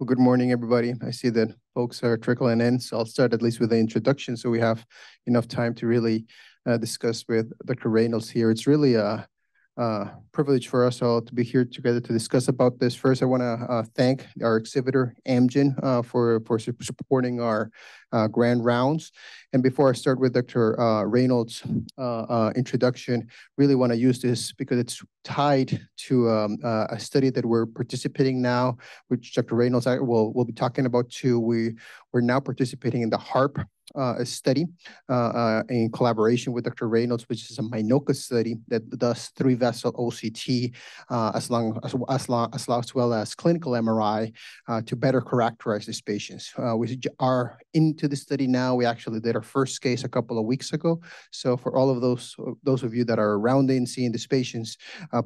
Well, good morning, everybody. I see that folks are trickling in, so I'll start at least with the introduction so we have enough time to really uh, discuss with Dr. Reynolds here. It's really a, uh, privilege for us all to be here together to discuss about this. First, I want to uh, thank our exhibitor, Amgen, uh, for, for supporting our uh, grand rounds. And before I start with Dr. Uh, Reynolds' uh, introduction, really want to use this because it's tied to um, a study that we're participating now, which Dr. Reynolds will, will be talking about too. We, we're now participating in the HARP uh, a study uh, uh, in collaboration with Dr. Reynolds, which is a MINOCA study that does three vessel OCT as long as, as long as, as well as clinical MRI to better characterize these patients. we are into the study now. We actually did our first case a couple of weeks ago. So for all of those those of you that are around and seeing these patients,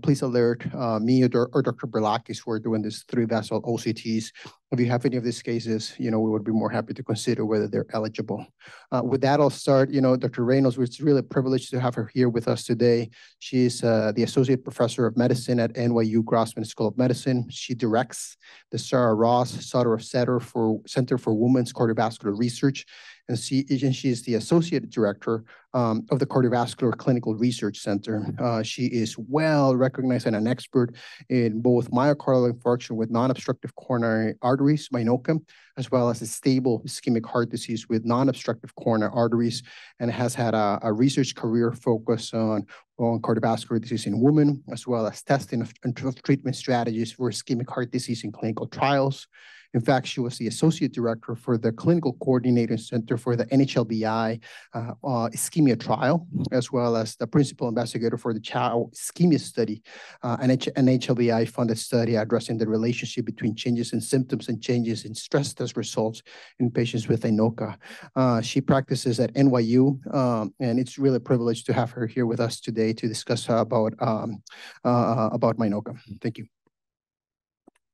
please alert me or, or Dr. Berlakis who are doing this three vessel OCTs if you have any of these cases, you know, we would be more happy to consider whether they're eligible. Uh, with that, I'll start, you know, Dr. Reynolds, it's really a privilege to have her here with us today. She's uh, the Associate Professor of Medicine at NYU Grossman School of Medicine. She directs the Sarah Ross Sutteroff Center for, Center for Women's Cardiovascular Research and she, and she is the associate director um, of the Cardiovascular Clinical Research Center. Uh, she is well recognized and an expert in both myocardial infarction with non-obstructive coronary arteries, MINOCA, as well as a stable ischemic heart disease with non-obstructive coronary arteries, and has had a, a research career focus on on cardiovascular disease in women, as well as testing of, of treatment strategies for ischemic heart disease in clinical trials. In fact, she was the associate director for the clinical coordinating center for the NHLBI uh, uh, ischemia trial, as well as the principal investigator for the CIAO ischemia study, uh, an NHLBI funded study addressing the relationship between changes in symptoms and changes in stress test results in patients with INOCA. Uh, she practices at NYU, um, and it's really a privilege to have her here with us today to discuss about um, uh, about MINOCA. Thank you.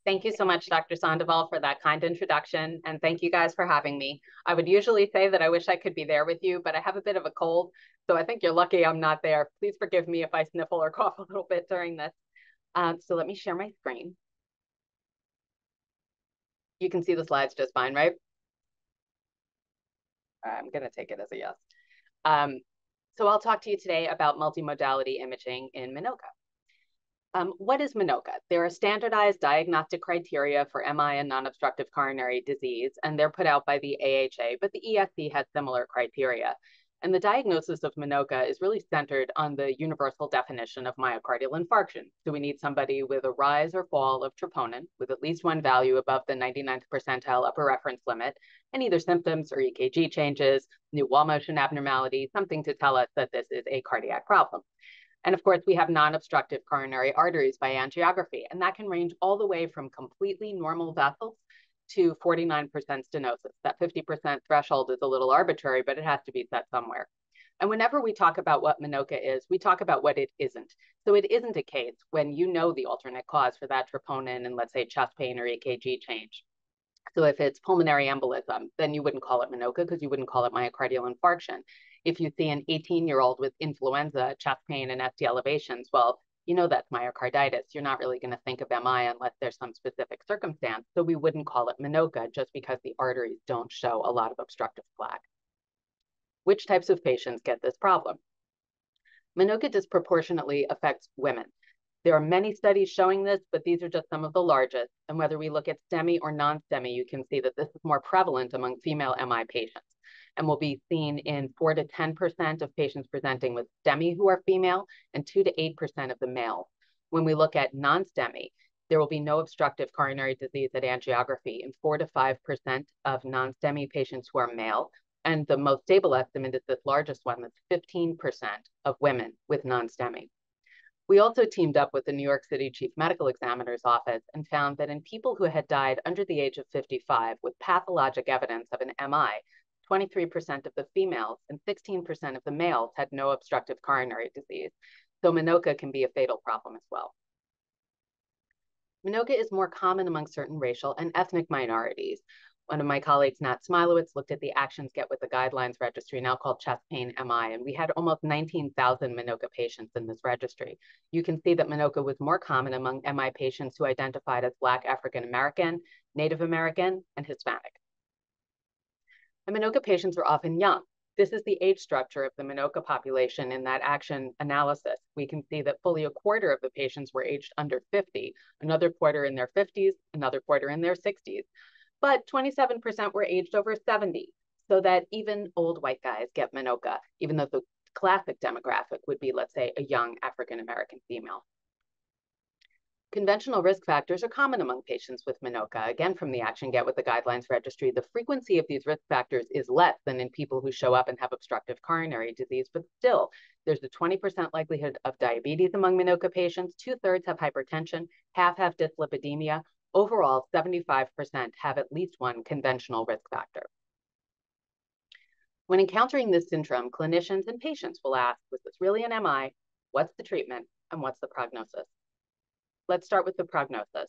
Thank you so much, Dr. Sandoval, for that kind introduction. And thank you guys for having me. I would usually say that I wish I could be there with you, but I have a bit of a cold. So I think you're lucky I'm not there. Please forgive me if I sniffle or cough a little bit during this. Um, so let me share my screen. You can see the slides just fine, right? I'm going to take it as a yes. Um, so I'll talk to you today about multimodality imaging in MINOCA. Um, what is MINOCA? There are standardized diagnostic criteria for MI and non-obstructive coronary disease, and they're put out by the AHA, but the ESC has similar criteria. And the diagnosis of MINOCA is really centered on the universal definition of myocardial infarction. So we need somebody with a rise or fall of troponin with at least one value above the 99th percentile upper reference limit, and either symptoms or EKG changes, new wall motion abnormality, something to tell us that this is a cardiac problem. And of course, we have non-obstructive coronary arteries by angiography, and that can range all the way from completely normal vessels to 49% stenosis. That 50% threshold is a little arbitrary, but it has to be set somewhere. And whenever we talk about what MINOCA is, we talk about what it isn't. So it isn't a case when you know the alternate cause for that troponin and let's say chest pain or EKG change. So if it's pulmonary embolism, then you wouldn't call it MINOCA because you wouldn't call it myocardial infarction if you see an 18 year old with influenza, chest pain, and ST elevations, well, you know that's myocarditis. You're not really going to think of MI unless there's some specific circumstance. So we wouldn't call it MINOCA just because the arteries don't show a lot of obstructive plaque. Which types of patients get this problem? MINOCA disproportionately affects women. There are many studies showing this, but these are just some of the largest. And whether we look at STEMI or non-STEMI, you can see that this is more prevalent among female MI patients and will be seen in 4 to 10% of patients presenting with STEMI who are female and 2 to 8% of the male. When we look at non-STEMI, there will be no obstructive coronary disease at angiography in 4 to 5% of non-STEMI patients who are male. And the most stable estimate is this largest one, that's 15% of women with non-STEMI. We also teamed up with the New York City Chief Medical Examiner's Office and found that in people who had died under the age of 55 with pathologic evidence of an MI, 23% of the females and 16% of the males had no obstructive coronary disease. So MINOCA can be a fatal problem as well. MINOCA is more common among certain racial and ethnic minorities. One of my colleagues, Nat Smilowitz, looked at the Actions Get with the Guidelines registry, now called Chest Pain MI, and we had almost 19,000 MINOCA patients in this registry. You can see that MINOCA was more common among MI patients who identified as Black African American, Native American, and Hispanic. The MINOCA patients were often young, this is the age structure of the MINOCA population in that action analysis. We can see that fully a quarter of the patients were aged under 50, another quarter in their 50s, another quarter in their 60s. But 27% were aged over 70, so that even old white guys get MINOCA, even though the classic demographic would be, let's say, a young African American female. Conventional risk factors are common among patients with MINOCA. Again, from the Action Get with the Guidelines Registry, the frequency of these risk factors is less than in people who show up and have obstructive coronary disease, but still, there's a 20% likelihood of diabetes among MINOCA patients, two-thirds have hypertension, half have dyslipidemia. Overall, 75% have at least one conventional risk factor. When encountering this syndrome, clinicians and patients will ask, was this really an MI? What's the treatment? And what's the prognosis? Let's start with the prognosis.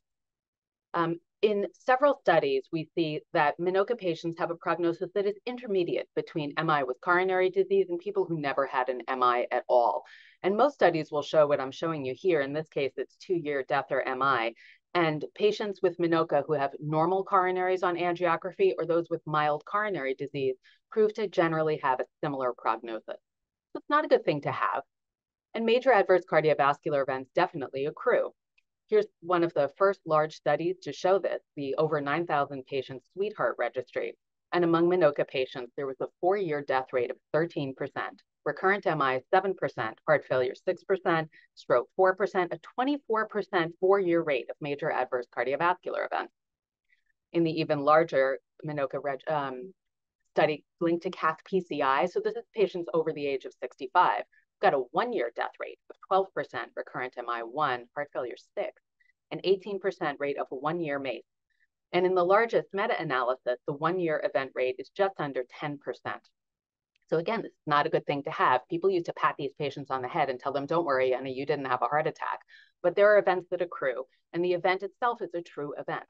Um, in several studies, we see that MINOCA patients have a prognosis that is intermediate between MI with coronary disease and people who never had an MI at all. And most studies will show what I'm showing you here. In this case, it's two-year death or MI. And patients with MINOCA who have normal coronaries on angiography or those with mild coronary disease prove to generally have a similar prognosis. So it's not a good thing to have. And major adverse cardiovascular events definitely accrue. Here's one of the first large studies to show this, the over 9,000 patient SWEDEHEART Registry. And among MINOCA patients, there was a four-year death rate of 13%, recurrent MI 7%, heart failure 6%, stroke 4%, a 24% four-year rate of major adverse cardiovascular events. In the even larger MINOCA um, study linked to CAS PCI, so this is patients over the age of 65, got a one-year death rate of 12% recurrent MI1, heart failure 6, an 18% rate of one-year MACE. And in the largest meta-analysis, the one-year event rate is just under 10%. So again, this is not a good thing to have. People used to pat these patients on the head and tell them, don't worry, Anna, you didn't have a heart attack. But there are events that accrue, and the event itself is a true event.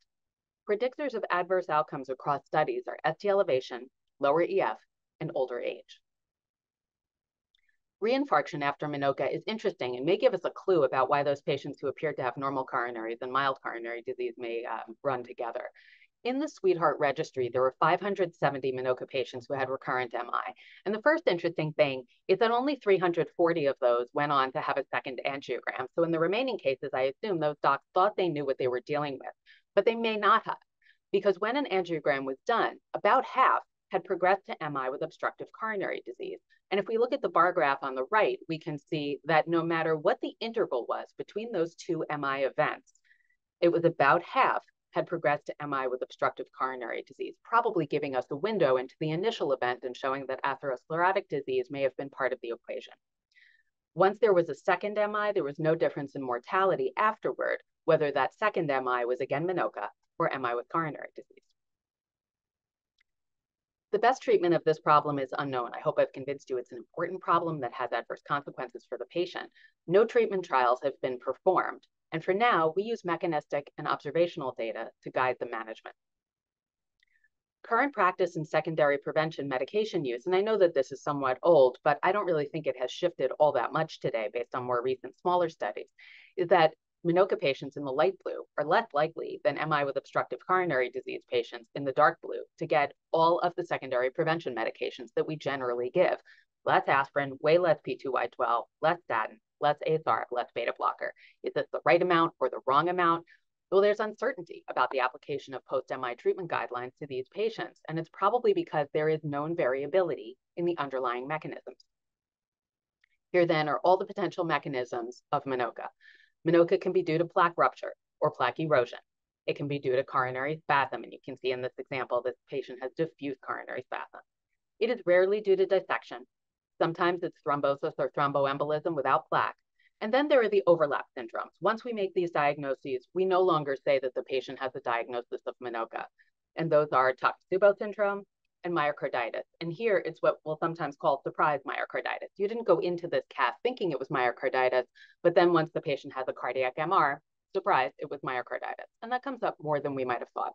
Predictors of adverse outcomes across studies are ST elevation, lower EF, and older age. Reinfarction after MINOCA is interesting and may give us a clue about why those patients who appear to have normal coronaries and mild coronary disease may um, run together. In the SWEDEHEART registry, there were 570 MINOCA patients who had recurrent MI. And the first interesting thing is that only 340 of those went on to have a second angiogram. So in the remaining cases, I assume those docs thought they knew what they were dealing with, but they may not have. Because when an angiogram was done, about half had progressed to MI with obstructive coronary disease. And if we look at the bar graph on the right, we can see that no matter what the interval was between those two MI events, it was about half had progressed to MI with obstructive coronary disease, probably giving us a window into the initial event and showing that atherosclerotic disease may have been part of the equation. Once there was a second MI, there was no difference in mortality afterward, whether that second MI was again MINOCA or MI with coronary disease. The best treatment of this problem is unknown. I hope I've convinced you it's an important problem that has adverse consequences for the patient. No treatment trials have been performed. And for now, we use mechanistic and observational data to guide the management. Current practice in secondary prevention medication use, and I know that this is somewhat old, but I don't really think it has shifted all that much today based on more recent smaller studies, is that MINOCA patients in the light blue are less likely than MI with obstructive coronary disease patients in the dark blue to get all of the secondary prevention medications that we generally give. Less aspirin, way less P2Y12, less statin, less ACE/ARB, less beta blocker. Is this the right amount or the wrong amount? Well, there's uncertainty about the application of post-MI treatment guidelines to these patients, and it's probably because there is known variability in the underlying mechanisms. Here then are all the potential mechanisms of MINOCA. MINOCA can be due to plaque rupture or plaque erosion. It can be due to coronary spasm, and you can see in this example, this patient has diffuse coronary spasm. It is rarely due to dissection. Sometimes it's thrombosis or thromboembolism without plaque. And then there are the overlap syndromes. Once we make these diagnoses, we no longer say that the patient has a diagnosis of MINOCA. And those are Takotsubo syndrome, and myocarditis. And here it's what we'll sometimes call surprise myocarditis. You didn't go into this cath thinking it was myocarditis, but then once the patient has a cardiac MR, surprise, it was myocarditis. And that comes up more than we might have thought.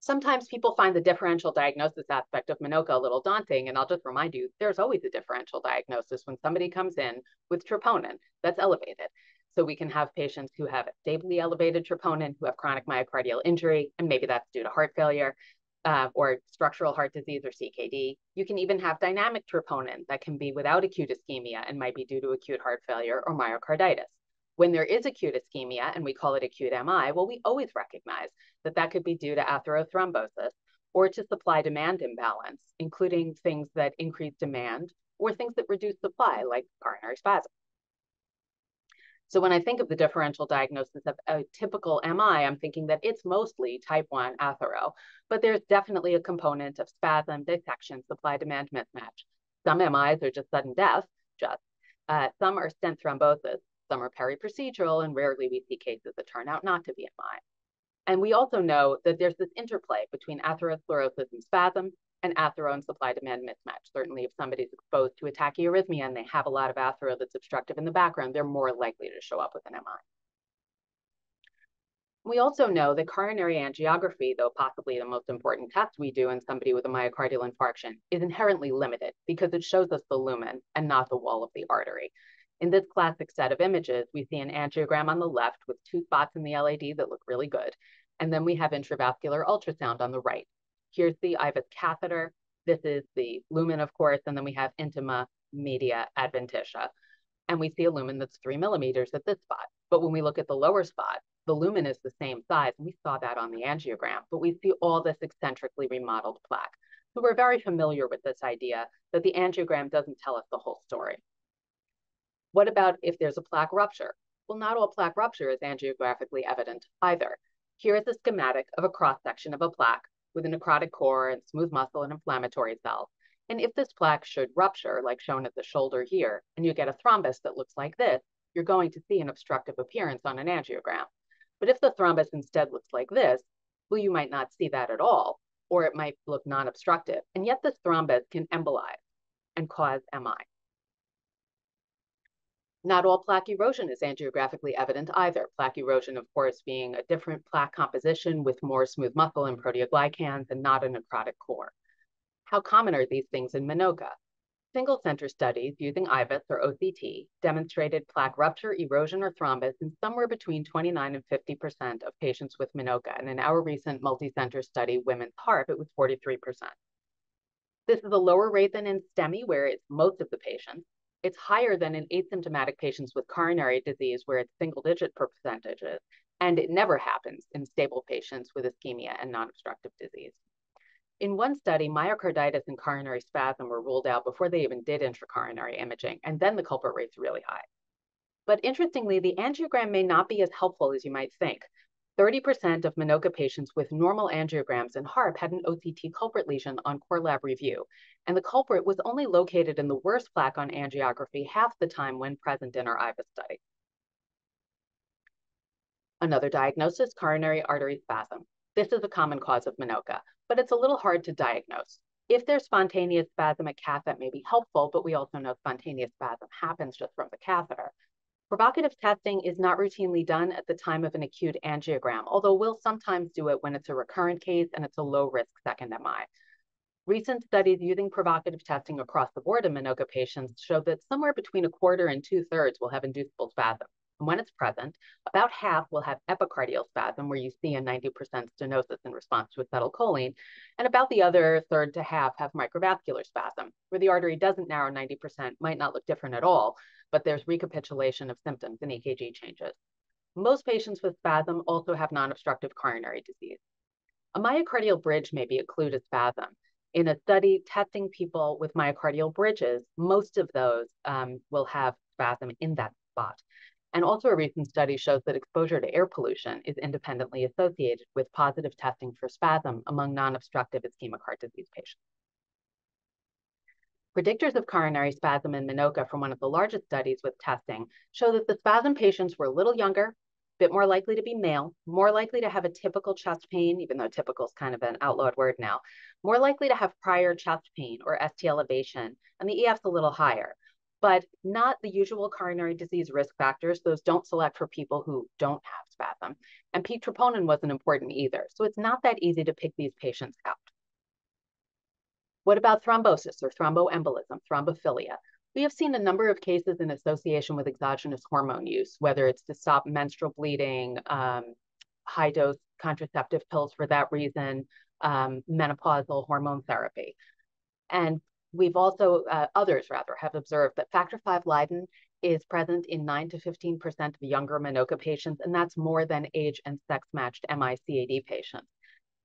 Sometimes people find the differential diagnosis aspect of MINOCA a little daunting, and I'll just remind you, there's always a differential diagnosis when somebody comes in with troponin that's elevated. So we can have patients who have stably elevated troponin, who have chronic myocardial injury, and maybe that's due to heart failure uh, or structural heart disease or CKD. You can even have dynamic troponin that can be without acute ischemia and might be due to acute heart failure or myocarditis. When there is acute ischemia and we call it acute MI, well, we always recognize that that could be due to atherothrombosis or to supply demand imbalance, including things that increase demand or things that reduce supply, like coronary spasm. So when I think of the differential diagnosis of a typical MI, I'm thinking that it's mostly type 1 athero, but there's definitely a component of spasm, dissection, supply-demand mismatch. Some MIs are just sudden death, just. Uh, some are stent thrombosis, some are peri-procedural, and rarely we see cases that turn out not to be MI. And we also know that there's this interplay between atherosclerosis and spasm and athero and supply-demand mismatch. Certainly, if somebody's exposed to a tachyarrhythmia and they have a lot of athero that's obstructive in the background, they're more likely to show up with an MI. We also know that coronary angiography, though possibly the most important test we do in somebody with a myocardial infarction, is inherently limited because it shows us the lumen and not the wall of the artery. In this classic set of images, we see an angiogram on the left with two spots in the LAD that look really good. And then we have intravascular ultrasound on the right. Here's the IVUS catheter. This is the lumen, of course, and then we have intima media adventitia. And we see a lumen that's three millimeters at this spot. But when we look at the lower spot, the lumen is the same size. We saw that on the angiogram, but we see all this eccentrically remodeled plaque. So we're very familiar with this idea that the angiogram doesn't tell us the whole story. What about if there's a plaque rupture? Well, not all plaque rupture is angiographically evident either. Here is a schematic of a cross-section of a plaque with a necrotic core and smooth muscle and inflammatory cells. And if this plaque should rupture, like shown at the shoulder here, and you get a thrombus that looks like this, you're going to see an obstructive appearance on an angiogram. But if the thrombus instead looks like this, well, you might not see that at all, or it might look non-obstructive. And yet this thrombus can embolize and cause MI. Not all plaque erosion is angiographically evident either. Plaque erosion, of course, being a different plaque composition with more smooth muscle and proteoglycans and not a necrotic core. How common are these things in MINOCA? Single center studies using IVUS or OCT demonstrated plaque rupture, erosion, or thrombus in somewhere between 29 and 50% of patients with MINOCA. And in our recent multi-center study, Women's HARP, it was 43%. This is a lower rate than in STEMI, where it's most of the patients, it's higher than in asymptomatic patients with coronary disease, where it's single digit percentages, and it never happens in stable patients with ischemia and non obstructive disease. In one study, myocarditis and coronary spasm were ruled out before they even did intracoronary imaging, and then the culprit rate's really high. But interestingly, the angiogram may not be as helpful as you might think. 30% of MINOCA patients with normal angiograms and HARP had an OCT culprit lesion on core lab review, and the culprit was only located in the worst plaque on angiography half the time when present in our IVUS study. Another diagnosis, coronary artery spasm. This is a common cause of MINOCA, but it's a little hard to diagnose. If there's spontaneous spasm at cath, that may be helpful, but we also know spontaneous spasm happens just from the catheter. Provocative testing is not routinely done at the time of an acute angiogram, although we'll sometimes do it when it's a recurrent case and it's a low risk second MI. Recent studies using provocative testing across the board in MINOCA patients show that somewhere between a quarter and two thirds will have inducible spasm. And when it's present, about half will have epicardial spasm, where you see a 90% stenosis in response to acetylcholine, and about the other third to half have microvascular spasm, where the artery doesn't narrow 90%, might not look different at all, but there's recapitulation of symptoms and EKG changes. Most patients with spasm also have non-obstructive coronary disease. A myocardial bridge may be a clue to spasm. In a study testing people with myocardial bridges, most of those um, will have spasm in that spot. And also a recent study shows that exposure to air pollution is independently associated with positive testing for spasm among non-obstructive ischemic heart disease patients. Predictors of coronary spasm in MINOCA from one of the largest studies with testing show that the spasm patients were a little younger, a bit more likely to be male, more likely to have a typical chest pain, even though typical is kind of an outlawed word now, more likely to have prior chest pain or ST elevation, and the EF's a little higher. but not the usual coronary disease risk factors. Those don't select for people who don't have spasm. And peak troponin wasn't important either. So it's not that easy to pick these patients out. What about thrombosis or thromboembolism, thrombophilia? We have seen a number of cases in association with exogenous hormone use, whether it's to stop menstrual bleeding, um, high dose contraceptive pills for that reason, um, menopausal hormone therapy. And we've also, uh, others rather, have observed that factor V Leiden is present in 9 to 15% of younger MINOCA patients, and that's more than age and sex matched MICAD patients.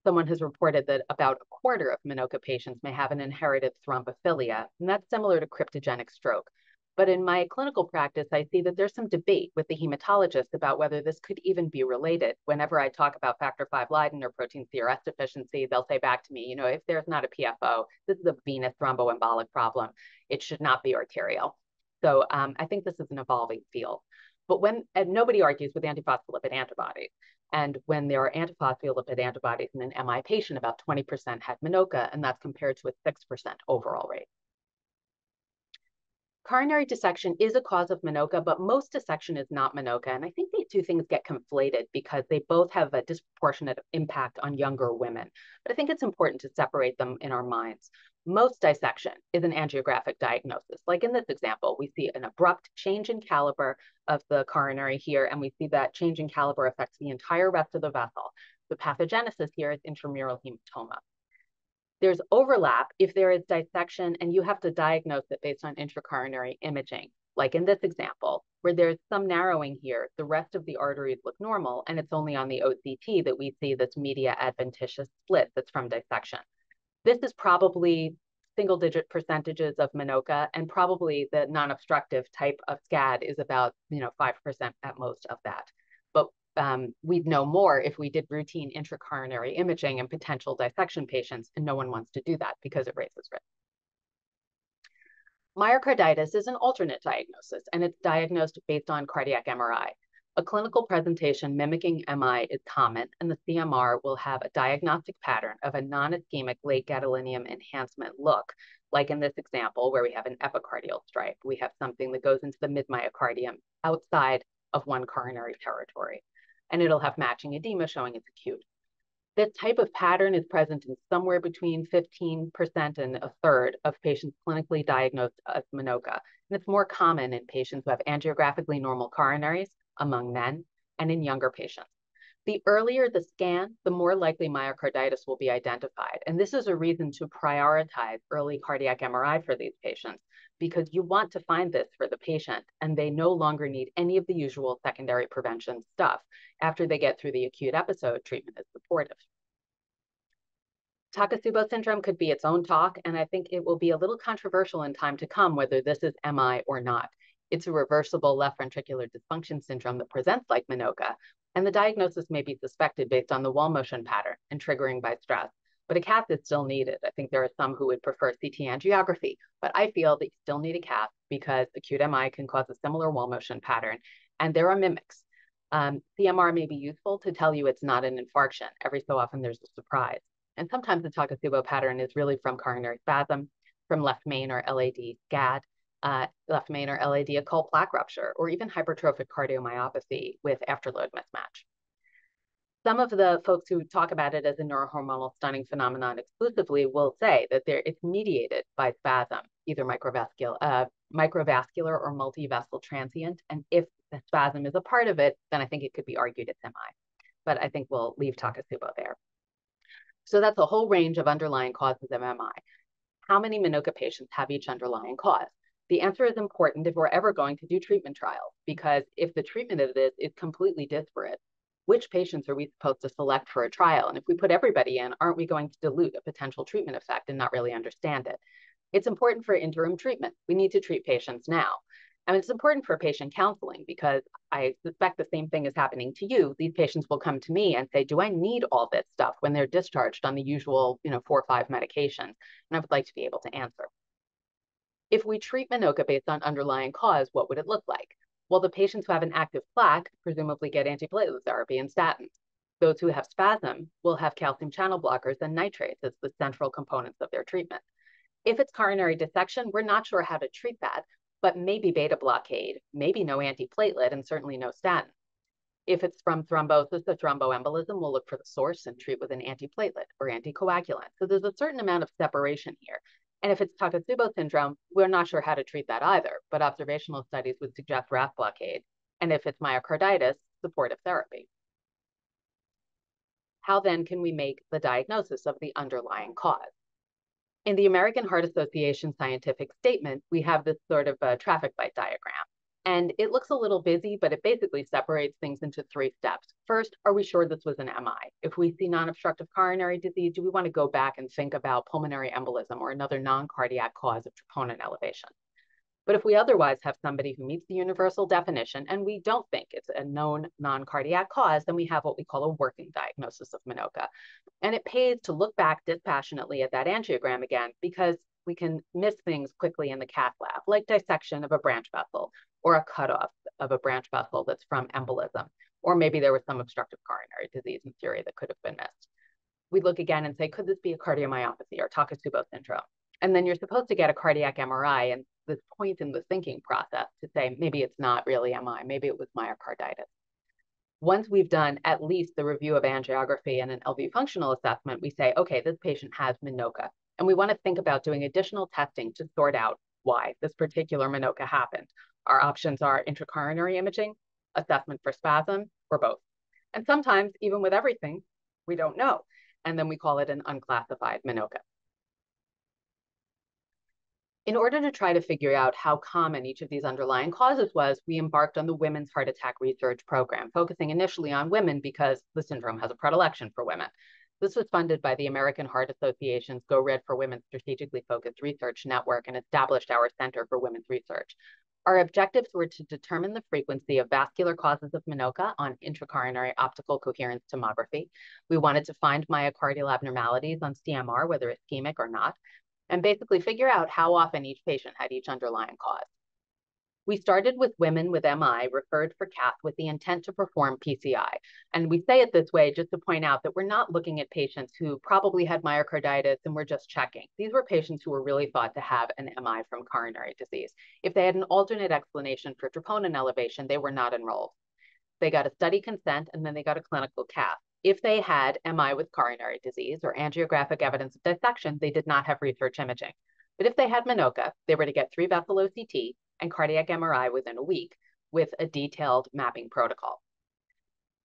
Someone has reported that about a quarter of MINOCA patients may have an inherited thrombophilia, and that's similar to cryptogenic stroke. But in my clinical practice, I see that there's some debate with the hematologist about whether this could even be related. Whenever I talk about factor V Leiden or protein CRS deficiency, they'll say back to me, you know, if there's not a PFO, this is a venous thromboembolic problem. It should not be arterial. So um, I think this is an evolving field. But when nobody argues with antiphospholipid antibodies. And when there are antiphospholipid antibodies in an MI patient, about 20% had MINOCA, and that's compared to a 6% overall rate. Coronary dissection is a cause of MINOCA, but most dissection is not MINOCA. And I think these two things get conflated because they both have a disproportionate impact on younger women. But I think it's important to separate them in our minds. Most dissection is an angiographic diagnosis. Like in this example, we see an abrupt change in caliber of the coronary here, and we see that change in caliber affects the entire rest of the vessel. The pathogenesis here is intramural hematoma. There's overlap if there is dissection and you have to diagnose it based on intracoronary imaging. Like in this example, where there's some narrowing here, the rest of the arteries look normal, and it's only on the OCT that we see this media adventitious split that's from dissection. This is probably single digit percentages of MINOCA, and probably the non-obstructive type of SCAD is about, you know, 5% at most of that um, we'd know more if we did routine intracoronary imaging and potential dissection patients, and no one wants to do that because it raises risk. Myocarditis is an alternate diagnosis, and it's diagnosed based on cardiac MRI. A clinical presentation mimicking MI is common, and the CMR will have a diagnostic pattern of a non-ischemic late gadolinium enhancement look, like in this example where we have an epicardial stripe. We have something that goes into the mid-myocardium outside of one coronary territory and it'll have matching edema showing it's acute. This type of pattern is present in somewhere between 15% and a third of patients clinically diagnosed as MINOCA. And it's more common in patients who have angiographically normal coronaries among men and in younger patients. The earlier the scan, the more likely myocarditis will be identified. And this is a reason to prioritize early cardiac MRI for these patients because you want to find this for the patient and they no longer need any of the usual secondary prevention stuff. After they get through the acute episode, treatment is supportive. Takotsubo syndrome could be its own talk, and I think it will be a little controversial in time to come whether this is MI or not. It's a reversible left ventricular dysfunction syndrome that presents like MINOCA, and the diagnosis may be suspected based on the wall motion pattern and triggering by stress. But a cath is still needed. I think there are some who would prefer CT angiography, but I feel that you still need a cath because acute MI can cause a similar wall motion pattern, and there are mimics. Um, CMR may be useful to tell you it's not an infarction. Every so often there's a surprise. And sometimes the Takotsubo pattern is really from coronary spasm, from left main or LAD SCAD, uh, left main or LAD occult plaque rupture, or even hypertrophic cardiomyopathy with afterload mismatch. Some of the folks who talk about it as a neurohormonal stunning phenomenon exclusively will say that it's mediated by spasm, either microvascular, uh, microvascular or multivessel transient. And if the spasm is a part of it, then I think it could be argued it's MI. But I think we'll leave Takotsubo there. So that's a whole range of underlying causes of MI. How many MINOCA patients have each underlying cause? The answer is important if we're ever going to do treatment trials, because if the treatment of this is completely disparate, which patients are we supposed to select for a trial? And if we put everybody in, aren't we going to dilute a potential treatment effect and not really understand it? It's important for interim treatment. We need to treat patients now. And it's important for patient counseling because I suspect the same thing is happening to you. These patients will come to me and say, do I need all this stuff when they're discharged on the usual, you know, four or five medications? And I would like to be able to answer. If we treat MINOCA based on underlying cause, what would it look like? Well, the patients who have an active plaque presumably get antiplatelet therapy and statins. Those who have spasm will have calcium channel blockers and nitrates as the central components of their treatment. If it's coronary dissection, we're not sure how to treat that, but maybe beta blockade, maybe no antiplatelet, and certainly no statin. If it's from thrombosis or thromboembolism, we'll look for the source and treat with an antiplatelet or anticoagulant. So there's a certain amount of separation here. And if it's Takotsubo syndrome, we're not sure how to treat that either, but observational studies would suggest RAS blockade. And if it's myocarditis, supportive therapy. How then can we make the diagnosis of the underlying cause? In the American Heart Association scientific statement, we have this sort of a traffic light diagram. And it looks a little busy, but it basically separates things into three steps. First, are we sure this was an MI? If we see non-obstructive coronary disease, do we want to go back and think about pulmonary embolism or another non-cardiac cause of troponin elevation? But if we otherwise have somebody who meets the universal definition and we don't think it's a known non-cardiac cause, then we have what we call a working diagnosis of MINOCA. And it pays to look back dispassionately at that angiogram again because we can miss things quickly in the cath lab, like dissection of a branch vessel or a cutoff of a branch vessel that's from embolism, or maybe there was some obstructive coronary disease in theory that could have been missed. We look again and say, could this be a cardiomyopathy or Takotsubo syndrome? And then you're supposed to get a cardiac MRI and this point in the thinking process to say, maybe it's not really MI, maybe it was myocarditis. Once we've done at least the review of angiography and an LV functional assessment, we say, okay, this patient has MINOCA. And we want to think about doing additional testing to sort out why this particular MINOCA happened. Our options are intracoronary imaging, assessment for spasm, or both. And sometimes, even with everything, we don't know. And then we call it an unclassified MINOCA. In order to try to figure out how common each of these underlying causes was, we embarked on the Women's Heart Attack Research Program, focusing initially on women because the syndrome has a predilection for women. This was funded by the American Heart Association's Go Red for Women Strategically Focused Research Network and established our Center for Women's Research. Our objectives were to determine the frequency of vascular causes of MINOCA on intracoronary optical coherence tomography. We wanted to find myocardial abnormalities on CMR, whether ischemic or not, and basically figure out how often each patient had each underlying cause. We started with women with MI referred for cath with the intent to perform PCI. And we say it this way just to point out that we're not looking at patients who probably had myocarditis and we're just checking. These were patients who were really thought to have an MI from coronary disease. If they had an alternate explanation for troponin elevation, they were not enrolled. They got a study consent and then they got a clinical cath. If they had MI with coronary disease or angiographic evidence of dissection, they did not have research imaging. But if they had MINOCA, they were to get three vessel OCT and cardiac MRI within a week with a detailed mapping protocol.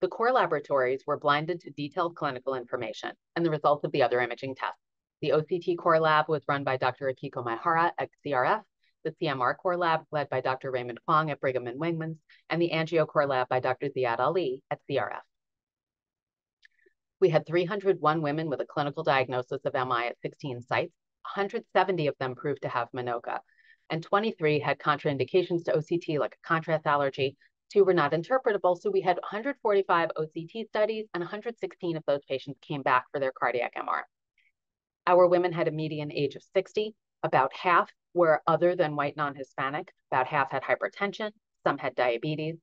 The core laboratories were blinded to detailed clinical information and the results of the other imaging tests. The OCT core lab was run by Dr. Akiko Maehara at CRF, the CMR core lab led by Dr. Raymond Kwong at Brigham and Women's, and the Angio core lab by Dr. Ziad Ali at CRF. We had 301 women with a clinical diagnosis of MI at 16 sites. 170 of them proved to have MINOCA, and 23 had contraindications to OCT, like a contrast allergy. Two were not interpretable, so we had 145 OCT studies, and 116 of those patients came back for their cardiac MR. Our women had a median age of 60. About half were other than white non-Hispanic. About half had hypertension. Some had diabetes.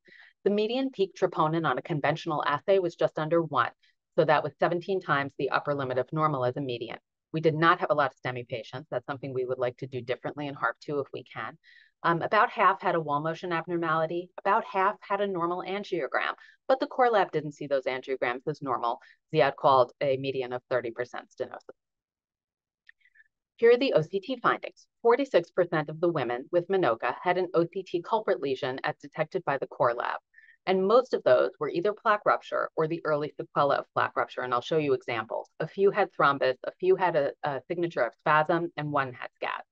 The median peak troponin on a conventional assay was just under one. So that was 17 times the upper limit of normal as a median. We did not have a lot of STEMI patients. That's something we would like to do differently in HARP2 if we can. Um, about half had a wall motion abnormality. About half had a normal angiogram, but the core lab didn't see those angiograms as normal. Ziad called a median of 30% stenosis. Here are the OCT findings. 46% of the women with MINOCA had an OCT culprit lesion as detected by the core lab. And most of those were either plaque rupture or the early sequela of plaque rupture. And I'll show you examples. A few had thrombus, a few had a, a signature of spasm, and one had SCAD.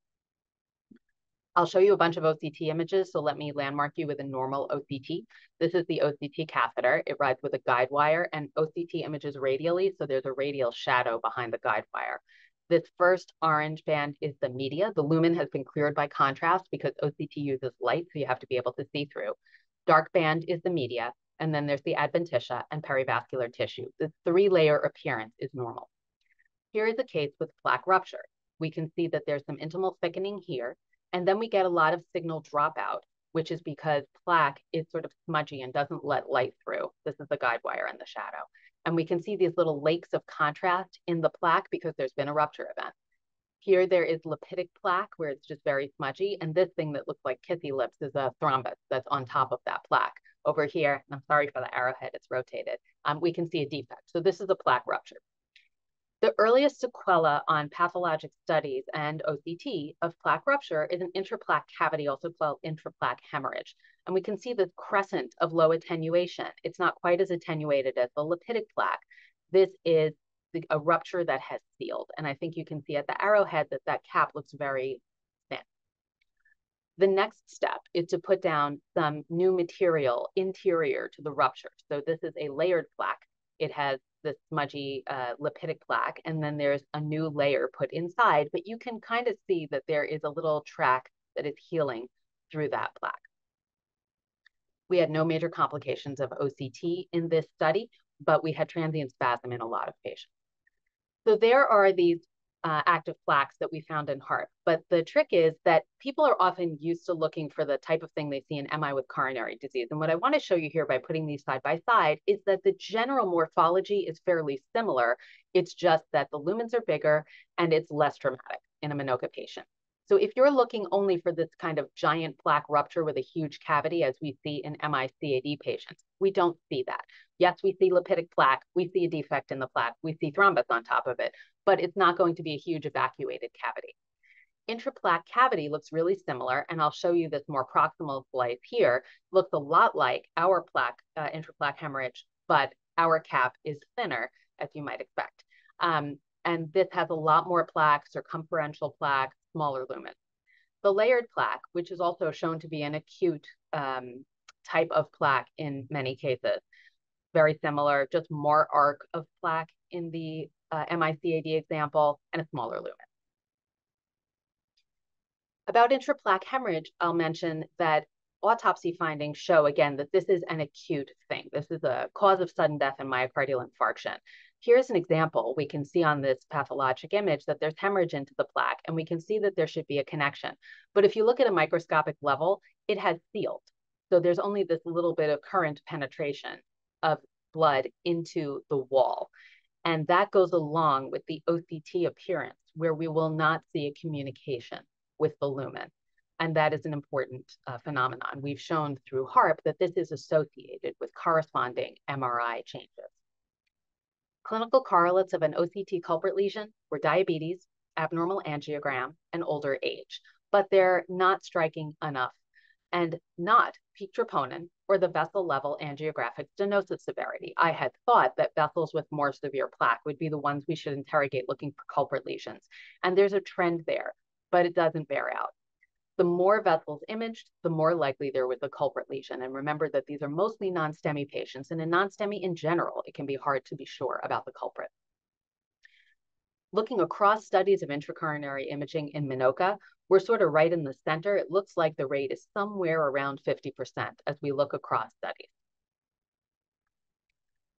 I'll show you a bunch of OCT images, so let me landmark you with a normal OCT. This is the OCT catheter. It rides with a guide wire and OCT images radially, so there's a radial shadow behind the guide wire. This first orange band is the media. The lumen has been cleared by contrast because OCT uses light, so you have to be able to see through. Dark band is the media, and then there's the adventitia and perivascular tissue. The three-layer appearance is normal. Here is a case with plaque rupture. We can see that there's some intimal thickening here, and then we get a lot of signal dropout, which is because plaque is sort of smudgy and doesn't let light through. This is the guide wire and the shadow. And we can see these little lakes of contrast in the plaque because there's been a rupture event. Here there is lipidic plaque where it's just very smudgy, and this thing that looks like kissy lips is a thrombus that's on top of that plaque. Over here, I'm sorry for the arrowhead, it's rotated, um, we can see a defect. So this is a plaque rupture. The earliest sequela on pathologic studies and OCT of plaque rupture is an intraplaque cavity, also called intraplaque hemorrhage. And we can see the crescent of low attenuation. It's not quite as attenuated as the lipidic plaque. This is a rupture that has sealed. And I think you can see at the arrowhead that that cap looks very thin. The next step is to put down some new material interior to the rupture. So this is a layered plaque. It has the smudgy uh, lipidic plaque, and then there's a new layer put inside, but you can kind of see that there is a little track that is healing through that plaque. We had no major complications of OCT in this study, but we had transient spasm in a lot of patients. So there are these uh, active plaques that we found in HARP. But the trick is that people are often used to looking for the type of thing they see in MI with coronary disease. And what I want to show you here by putting these side by side is that the general morphology is fairly similar. It's just that the lumens are bigger and it's less dramatic in a MINOCA patient. So if you're looking only for this kind of giant plaque rupture with a huge cavity, as we see in MI-CAD patients, we don't see that. Yes, we see lipidic plaque, we see a defect in the plaque, we see thrombus on top of it, but it's not going to be a huge evacuated cavity. Intraplaque cavity looks really similar, and I'll show you this more proximal slice here. Looks a lot like our plaque, uh, intraplaque hemorrhage, but our cap is thinner, as you might expect. Um, and this has a lot more plaque, circumferential plaque, smaller lumen. The layered plaque, which is also shown to be an acute um, type of plaque in many cases, very similar, just more arc of plaque in the uh, MICAD example, and a smaller lumen. About intraplaque hemorrhage, I'll mention that autopsy findings show again that this is an acute thing. This is a cause of sudden death and myocardial infarction. Here's an example. We can see on this pathologic image that there's hemorrhage into the plaque, and we can see that there should be a connection. But if you look at a microscopic level, it has sealed. So there's only this little bit of current penetration of blood into the wall. And that goes along with the OCT appearance, where we will not see a communication with the lumen. And that is an important uh, phenomenon. We've shown through HARP that this is associated with corresponding MRI changes. Clinical correlates of an OCT culprit lesion were diabetes, abnormal angiogram, and older age, but they're not striking enough and not peak troponin or the vessel level angiographic stenosis severity. I had thought that vessels with more severe plaque would be the ones we should interrogate looking for culprit lesions. And there's a trend there, but it doesn't bear out. The more vessels imaged, the more likely there was a culprit lesion. And remember that these are mostly non-STEMI patients. And in non-STEMI in general, it can be hard to be sure about the culprit. Looking across studies of intracoronary imaging in MINOCA, we're sort of right in the center. It looks like the rate is somewhere around 50% as we look across studies.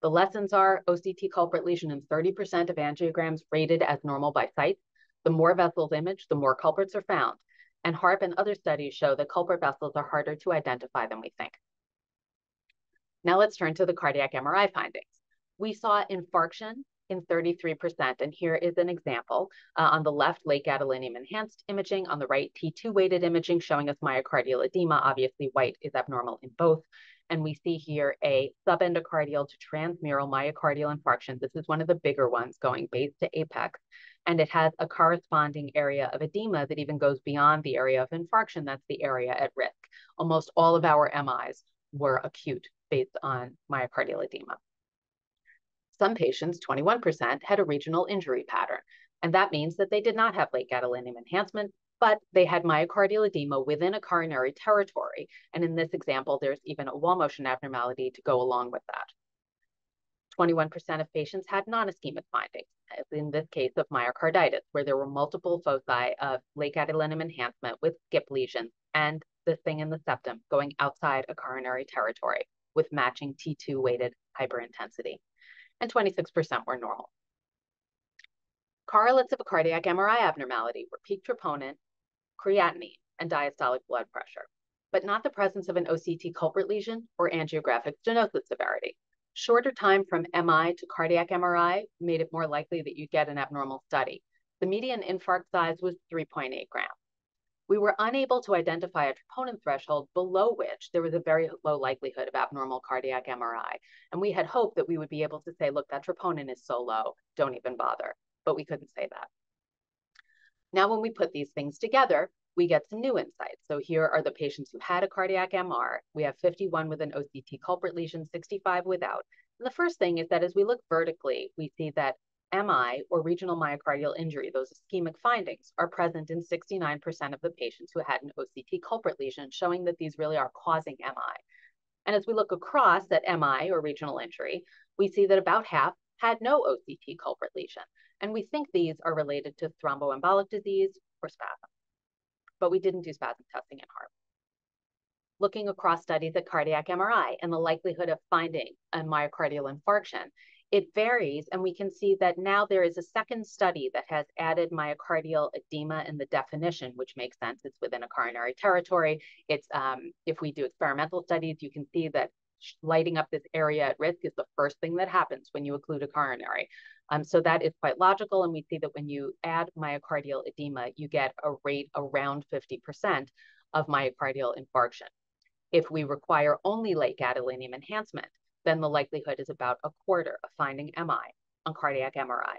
The lessons are OCT culprit lesion in 30% of angiograms rated as normal by sites. The more vessels imaged, the more culprits are found. And HARP and other studies show that culprit vessels are harder to identify than we think. Now let's turn to the cardiac MRI findings. We saw infarction in 33%. And here is an example. Uh, on the left, late gadolinium enhanced imaging. On the right, T2 weighted imaging showing us myocardial edema. Obviously, white is abnormal in both. And we see here a subendocardial to transmural myocardial infarction. This is one of the bigger ones going base to apex. And it has a corresponding area of edema that even goes beyond the area of infarction. That's the area at risk. Almost all of our MIs were acute based on myocardial edema. Some patients, 21%, had a regional injury pattern, and that means that they did not have late gadolinium enhancement, but they had myocardial edema within a coronary territory. And in this example, there's even a wall motion abnormality to go along with that. 21% of patients had non-ischemic findings, as in this case of myocarditis, where there were multiple foci of late gadolinium enhancement with skip lesions and the thing in the septum going outside a coronary territory with matching T2 weighted hyperintensity and 26% were normal. Correlates of a cardiac MRI abnormality were peak troponin, creatinine, and diastolic blood pressure, but not the presence of an OCT culprit lesion or angiographic stenosis severity. Shorter time from MI to cardiac MRI made it more likely that you'd get an abnormal study. The median infarct size was 3.8 grams. We were unable to identify a troponin threshold below which there was a very low likelihood of abnormal cardiac MRI. And we had hoped that we would be able to say, look, that troponin is so low, don't even bother. But we couldn't say that. Now, when we put these things together, we get some new insights. So here are the patients who had a cardiac MR. We have 51 with an OCT culprit lesion, 65 without. And the first thing is that as we look vertically, we see that MI or regional myocardial injury, those ischemic findings, are present in 69% of the patients who had an OCT culprit lesion, showing that these really are causing MI. And as we look across at MI or regional injury, we see that about half had no OCT culprit lesion. And we think these are related to thromboembolic disease or spasm. But we didn't do spasm testing in HARP. Looking across studies at cardiac MRI and the likelihood of finding a myocardial infarction, it varies, and we can see that now there is a second study that has added myocardial edema in the definition, which makes sense. It's within a coronary territory. It's um, if we do experimental studies, you can see that lighting up this area at risk is the first thing that happens when you occlude a coronary. Um, so that is quite logical. And we see that when you add myocardial edema, you get a rate around 50% of myocardial infarction. If we require only late gadolinium enhancement, then the likelihood is about a quarter of finding MI on cardiac MRI.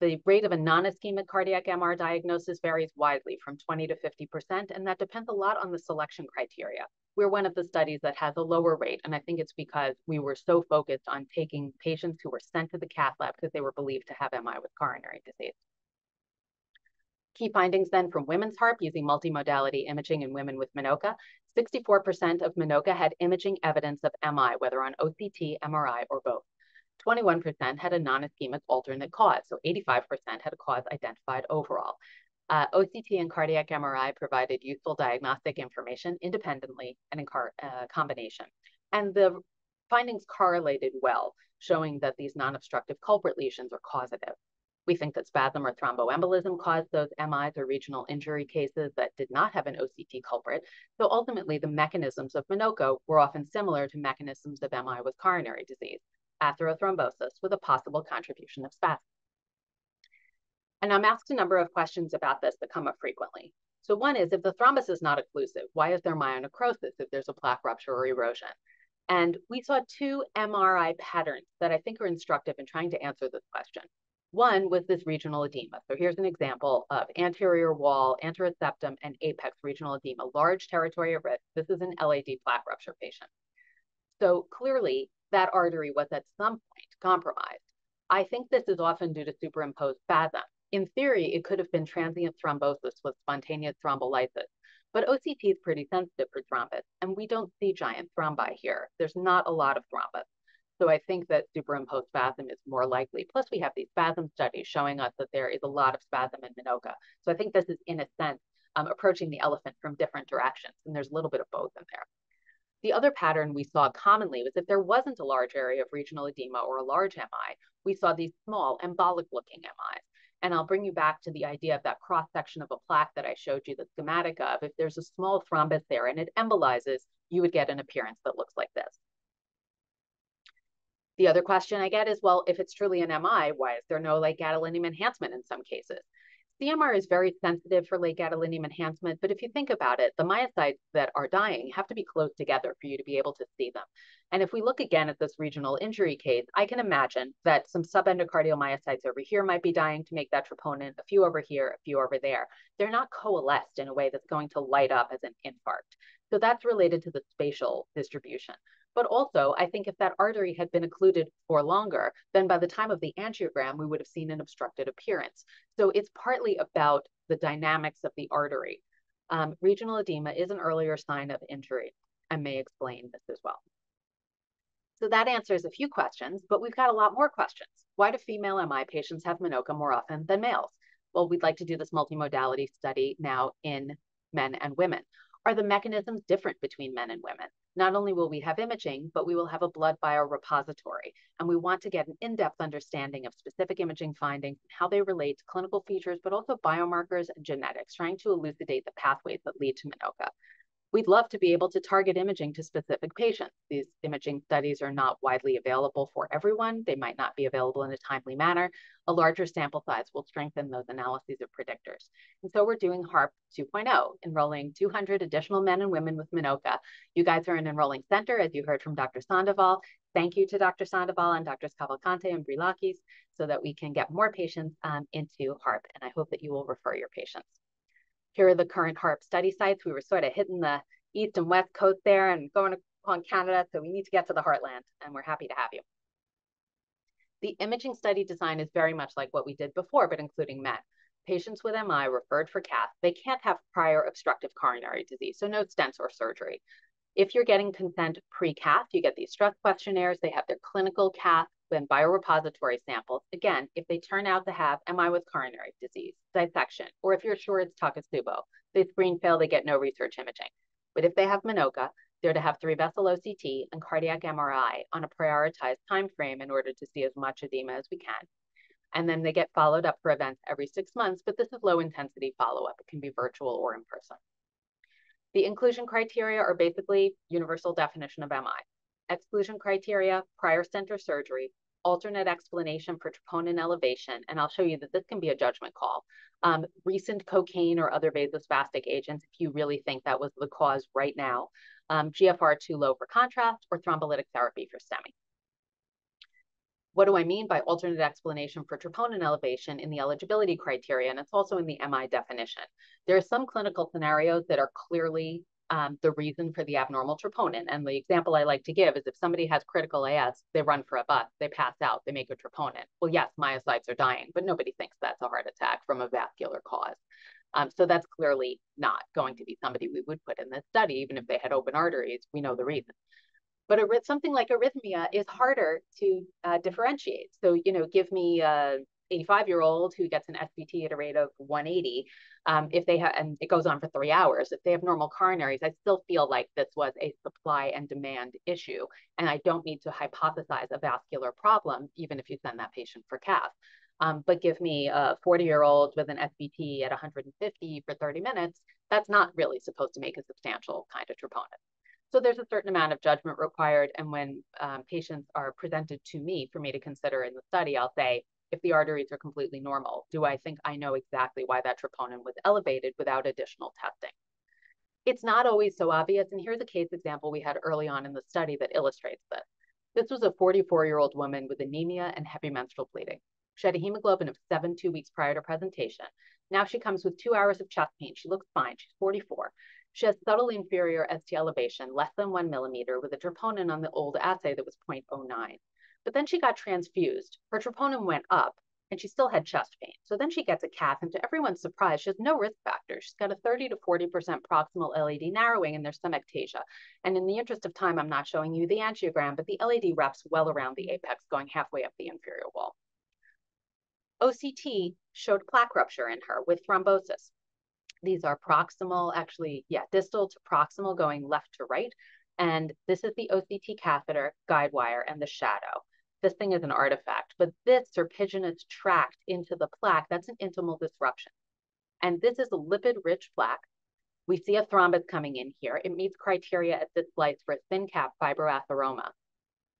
The rate of a non-ischemic cardiac MR diagnosis varies widely from 20 to 50%, and that depends a lot on the selection criteria. We're one of the studies that has a lower rate, and I think it's because we were so focused on taking patients who were sent to the cath lab because they were believed to have MI with coronary disease. Key findings then from women's HARP using multimodality imaging in women with MINOCA. 64% of MINOCA had imaging evidence of MI, whether on OCT, MRI, or both. 21% had a non-ischemic alternate cause, so 85% had a cause identified overall. Uh, OCT and cardiac MRI provided useful diagnostic information independently and in uh, combination. And the findings correlated well, showing that these non-obstructive culprit lesions are causative. We think that spasm or thromboembolism caused those MIs or regional injury cases that did not have an OCT culprit. So ultimately, the mechanisms of MINOCA were often similar to mechanisms of MI with coronary disease atherothrombosis with a possible contribution of spasm. And I'm asked a number of questions about this that come up frequently. So one is, if the thrombus is not occlusive, why is there myonecrosis if there's a plaque rupture or erosion? And we saw two MRI patterns that I think are instructive in trying to answer this question. One was this regional edema. So here's an example of anterior wall, anterior septum, and apex regional edema, large territory of risk. This is an LAD plaque rupture patient. So clearly, that artery was at some point compromised. I think this is often due to superimposed spasm. In theory, it could have been transient thrombosis with spontaneous thrombolysis, but OCT is pretty sensitive for thrombus, and we don't see giant thrombi here. There's not a lot of thrombus. So I think that superimposed spasm is more likely. Plus, we have these spasm studies showing us that there is a lot of spasm in MINOCA. So I think this is, in a sense, um, approaching the elephant from different directions, and there's a little bit of both in there. The other pattern we saw commonly was if there wasn't a large area of regional edema or a large MI, we saw these small embolic looking MIs. And I'll bring you back to the idea of that cross section of a plaque that I showed you the schematic of. If there's a small thrombus there and it embolizes, you would get an appearance that looks like this. The other question I get is, well, if it's truly an MI, why is there no late gadolinium enhancement in some cases? CMR is very sensitive for late gadolinium enhancement, but if you think about it, the myocytes that are dying have to be close together for you to be able to see them. And if we look again at this regional injury case, I can imagine that some subendocardial myocytes over here might be dying to make that troponin, a few over here, a few over there. They're not coalesced in a way that's going to light up as an infarct. So that's related to the spatial distribution. But also, I think if that artery had been occluded for longer, then by the time of the angiogram, we would have seen an obstructed appearance. So it's partly about the dynamics of the artery. Um, regional edema is an earlier sign of injury. I may explain this as well. So that answers a few questions, but we've got a lot more questions. Why do female MI patients have MINOCA more often than males? Well, we'd like to do this multimodality study now in men and women. Are the mechanisms different between men and women? Not only will we have imaging, but we will have a blood biorepository, and we want to get an in-depth understanding of specific imaging findings how they relate to clinical features, but also biomarkers and genetics, trying to elucidate the pathways that lead to MINOCA. We'd love to be able to target imaging to specific patients. These imaging studies are not widely available for everyone. They might not be available in a timely manner. A larger sample size will strengthen those analyses of predictors. And so we're doing HARP 2.0, enrolling 200 additional men and women with MINOCA. You guys are an enrolling center, as you heard from Dr. Sandoval. Thank you to Dr. Sandoval and Drs. Cavalcante and Brilakis so that we can get more patients um, into HARP. And I hope that you will refer your patients. Here are the current HARP study sites. We were sort of hitting the east and west coast there and going upon Canada, so we need to get to the heartland, and we're happy to have you. The imaging study design is very much like what we did before, but including men. Patients with MI referred for cath, they can't have prior obstructive coronary disease, so no stents or surgery. If you're getting consent pre-cath, you get these stress questionnaires. They have their clinical cath and biorepository samples. Again, if they turn out to have MI with coronary disease, dissection, or if you're sure it's Takotsubo, they screen fail, they get no research imaging. But if they have MINOCA, they're to have three vessel OCT and cardiac MRI on a prioritized time frame in order to see as much edema as we can. And then they get followed up for events every six months, but this is low intensity follow-up. It can be virtual or in person. The inclusion criteria are basically universal definition of MI. Exclusion criteria, prior center surgery, alternate explanation for troponin elevation, and I'll show you that this can be a judgment call. Um, recent cocaine or other vasospastic agents, if you really think that was the cause right now, um, GFR too low for contrast, or thrombolytic therapy for STEMI. What do I mean by alternate explanation for troponin elevation in the eligibility criteria? And it's also in the MI definition. There are some clinical scenarios that are clearly um, the reason for the abnormal troponin. And the example I like to give is if somebody has critical AS, they run for a bus, they pass out, they make a troponin. Well, yes, myocytes are dying, but nobody thinks that's a heart attack from a vascular cause. Um, so that's clearly not going to be somebody we would put in this study, even if they had open arteries, we know the reason. But something like arrhythmia is harder to uh, differentiate. So, you know, give me a 85 year old who gets an SVT at a rate of 180. Um, if they have, and it goes on for three hours, if they have normal coronaries, I still feel like this was a supply and demand issue. And I don't need to hypothesize a vascular problem, even if you send that patient for cath. Um, but give me a 40 year old with an SVT at 150 for 30 minutes, that's not really supposed to make a substantial kind of troponin. So there's a certain amount of judgment required. And when um, patients are presented to me for me to consider in the study, I'll say, if the arteries are completely normal, do I think I know exactly why that troponin was elevated without additional testing? It's not always so obvious. And here's a case example we had early on in the study that illustrates this. This was a 44 year old woman with anemia and heavy menstrual bleeding. She had a hemoglobin of seven two weeks prior to presentation. Now she comes with two hours of chest pain. She looks fine. She's 44. She has subtle inferior ST elevation, less than one millimeter, with a troponin on the old assay that was 0.09. But then she got transfused. Her troponin went up, and she still had chest pain. So then she gets a cath, and to everyone's surprise, she has no risk factors. She's got a 30 to 40% proximal LAD narrowing, and there's some ectasia. And in the interest of time, I'm not showing you the angiogram, but the LAD wraps well around the apex, going halfway up the inferior wall. OCT showed plaque rupture in her with thrombosis. These are proximal, actually, yeah, distal to proximal going left to right. And this is the OCT catheter, guide wire, and the shadow. This thing is an artifact, but this serpiginous tract into the plaque, that's an intimal disruption. And this is a lipid-rich plaque. We see a thrombus coming in here. It meets criteria at this slice for a thin cap fibroatheroma.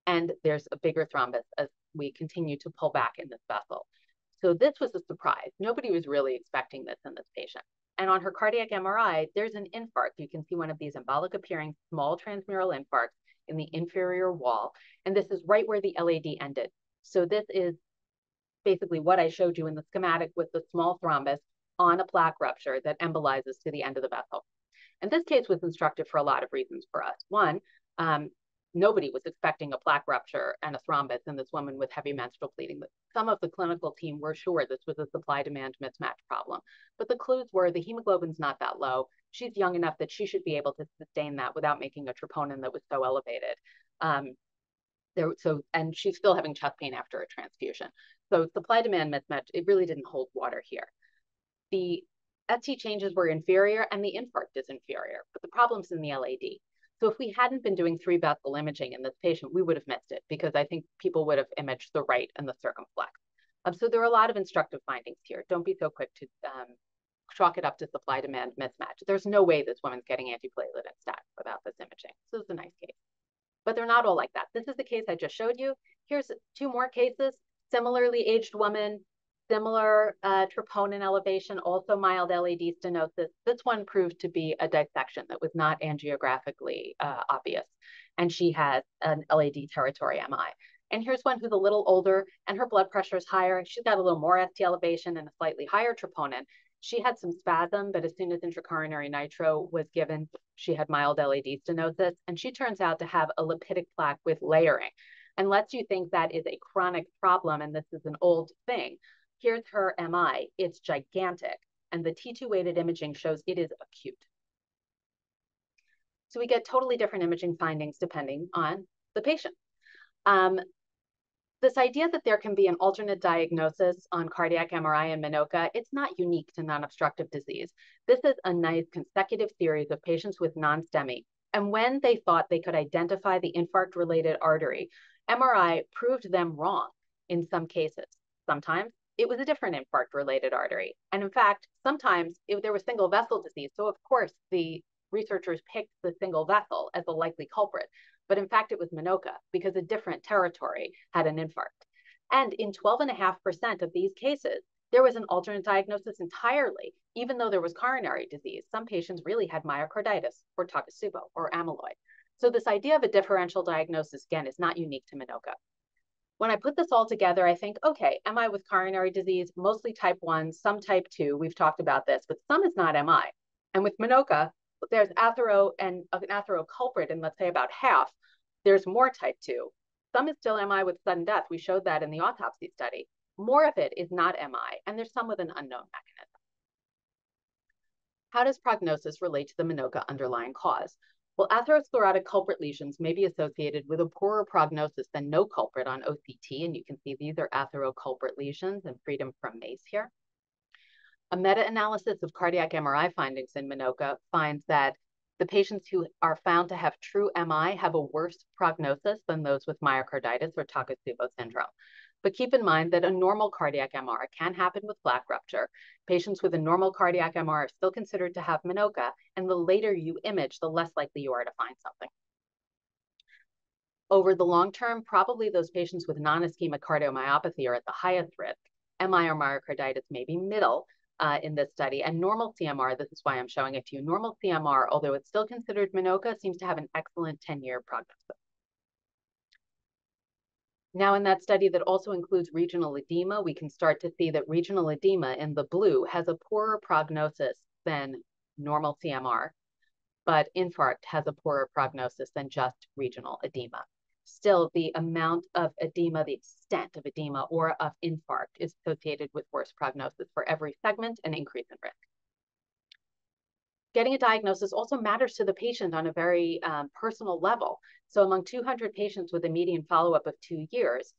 And there's a bigger thrombus as we continue to pull back in this vessel. So this was a surprise. Nobody was really expecting this in this patient. And on her cardiac MRI, there's an infarct. You can see one of these embolic appearing small transmural infarcts in the inferior wall. And this is right where the LAD ended. So this is basically what I showed you in the schematic with the small thrombus on a plaque rupture that embolizes to the end of the vessel. And this case was instructive for a lot of reasons for us. One, um, nobody was expecting a plaque rupture and a thrombus in this woman with heavy menstrual bleeding. Some of the clinical team were sure this was a supply demand mismatch problem, but the clues were the hemoglobin's not that low. She's young enough that she should be able to sustain that without making a troponin that was so elevated. Um, there, so, and she's still having chest pain after a transfusion. So supply demand mismatch, it really didn't hold water here. The ST changes were inferior and the infarct is inferior, but the problem's in the LAD. So if we hadn't been doing three vessel imaging in this patient, we would have missed it because I think people would have imaged the right and the circumflex. Um, so there are a lot of instructive findings here. Don't be so quick to um, chalk it up to supply demand mismatch. There's no way this woman's getting antiplatelet and stat without this imaging. So it's a nice case. But they're not all like that. This is the case I just showed you. Here's two more cases. Similarly aged woman, similar uh, troponin elevation, also mild LAD stenosis. This one proved to be a dissection that was not angiographically uh, obvious. And she has an LAD territory MI. And here's one who's a little older and her blood pressure is higher. She's got a little more ST elevation and a slightly higher troponin. She had some spasm, but as soon as intracoronary nitro was given, she had mild LAD stenosis. And she turns out to have a lipidic plaque with layering and lets you think that is a chronic problem and this is an old thing. Here's her MI. It's gigantic. And the T2 weighted imaging shows it is acute. So we get totally different imaging findings depending on the patient. Um, this idea that there can be an alternate diagnosis on cardiac MRI and MINOCA, it's not unique to non-obstructive disease. This is a nice consecutive series of patients with non-STEMI. And when they thought they could identify the infarct-related artery, MRI proved them wrong in some cases. Sometimes it was a different infarct-related artery. And in fact, sometimes it, there was single vessel disease. So of course, the researchers picked the single vessel as the likely culprit. But in fact, it was MINOCA because a different territory had an infarct. And in 12.5% of these cases, there was an alternate diagnosis entirely, even though there was coronary disease. Some patients really had myocarditis or Takotsubo or amyloid. So this idea of a differential diagnosis, again, is not unique to MINOCA. When I put this all together, I think, okay, MI with coronary disease, mostly type 1, some type 2, we've talked about this, but some is not MI. And with MINOCA, there's athero and uh, an athero culprit in let's say about half. There's more type 2. Some is still MI with sudden death. We showed that in the autopsy study. More of it is not MI, and there's some with an unknown mechanism. How does prognosis relate to the MINOCA underlying cause? Well, atherosclerotic culprit lesions may be associated with a poorer prognosis than no culprit on OCT, and you can see these are atheroculprit lesions and freedom from MACE here. A meta-analysis of cardiac MRI findings in MINOCA finds that the patients who are found to have true MI have a worse prognosis than those with myocarditis or Takotsubo syndrome. But keep in mind that a normal cardiac MR can happen with plaque rupture. Patients with a normal cardiac MR are still considered to have MINOCA, and the later you image, the less likely you are to find something. Over the long term, probably those patients with non-ischemic cardiomyopathy are at the highest risk. MI or myocarditis may be middle uh, in this study. And normal CMR, this is why I'm showing it to you, normal CMR, although it's still considered MINOCA, seems to have an excellent 10-year prognosis. Now in that study that also includes regional edema, we can start to see that regional edema in the blue has a poorer prognosis than normal CMR, but infarct has a poorer prognosis than just regional edema. Still, the amount of edema, the extent of edema or of infarct is associated with worse prognosis for every segment and increase in risk getting a diagnosis also matters to the patient on a very um, personal level. So among 200 patients with a median follow-up of two years,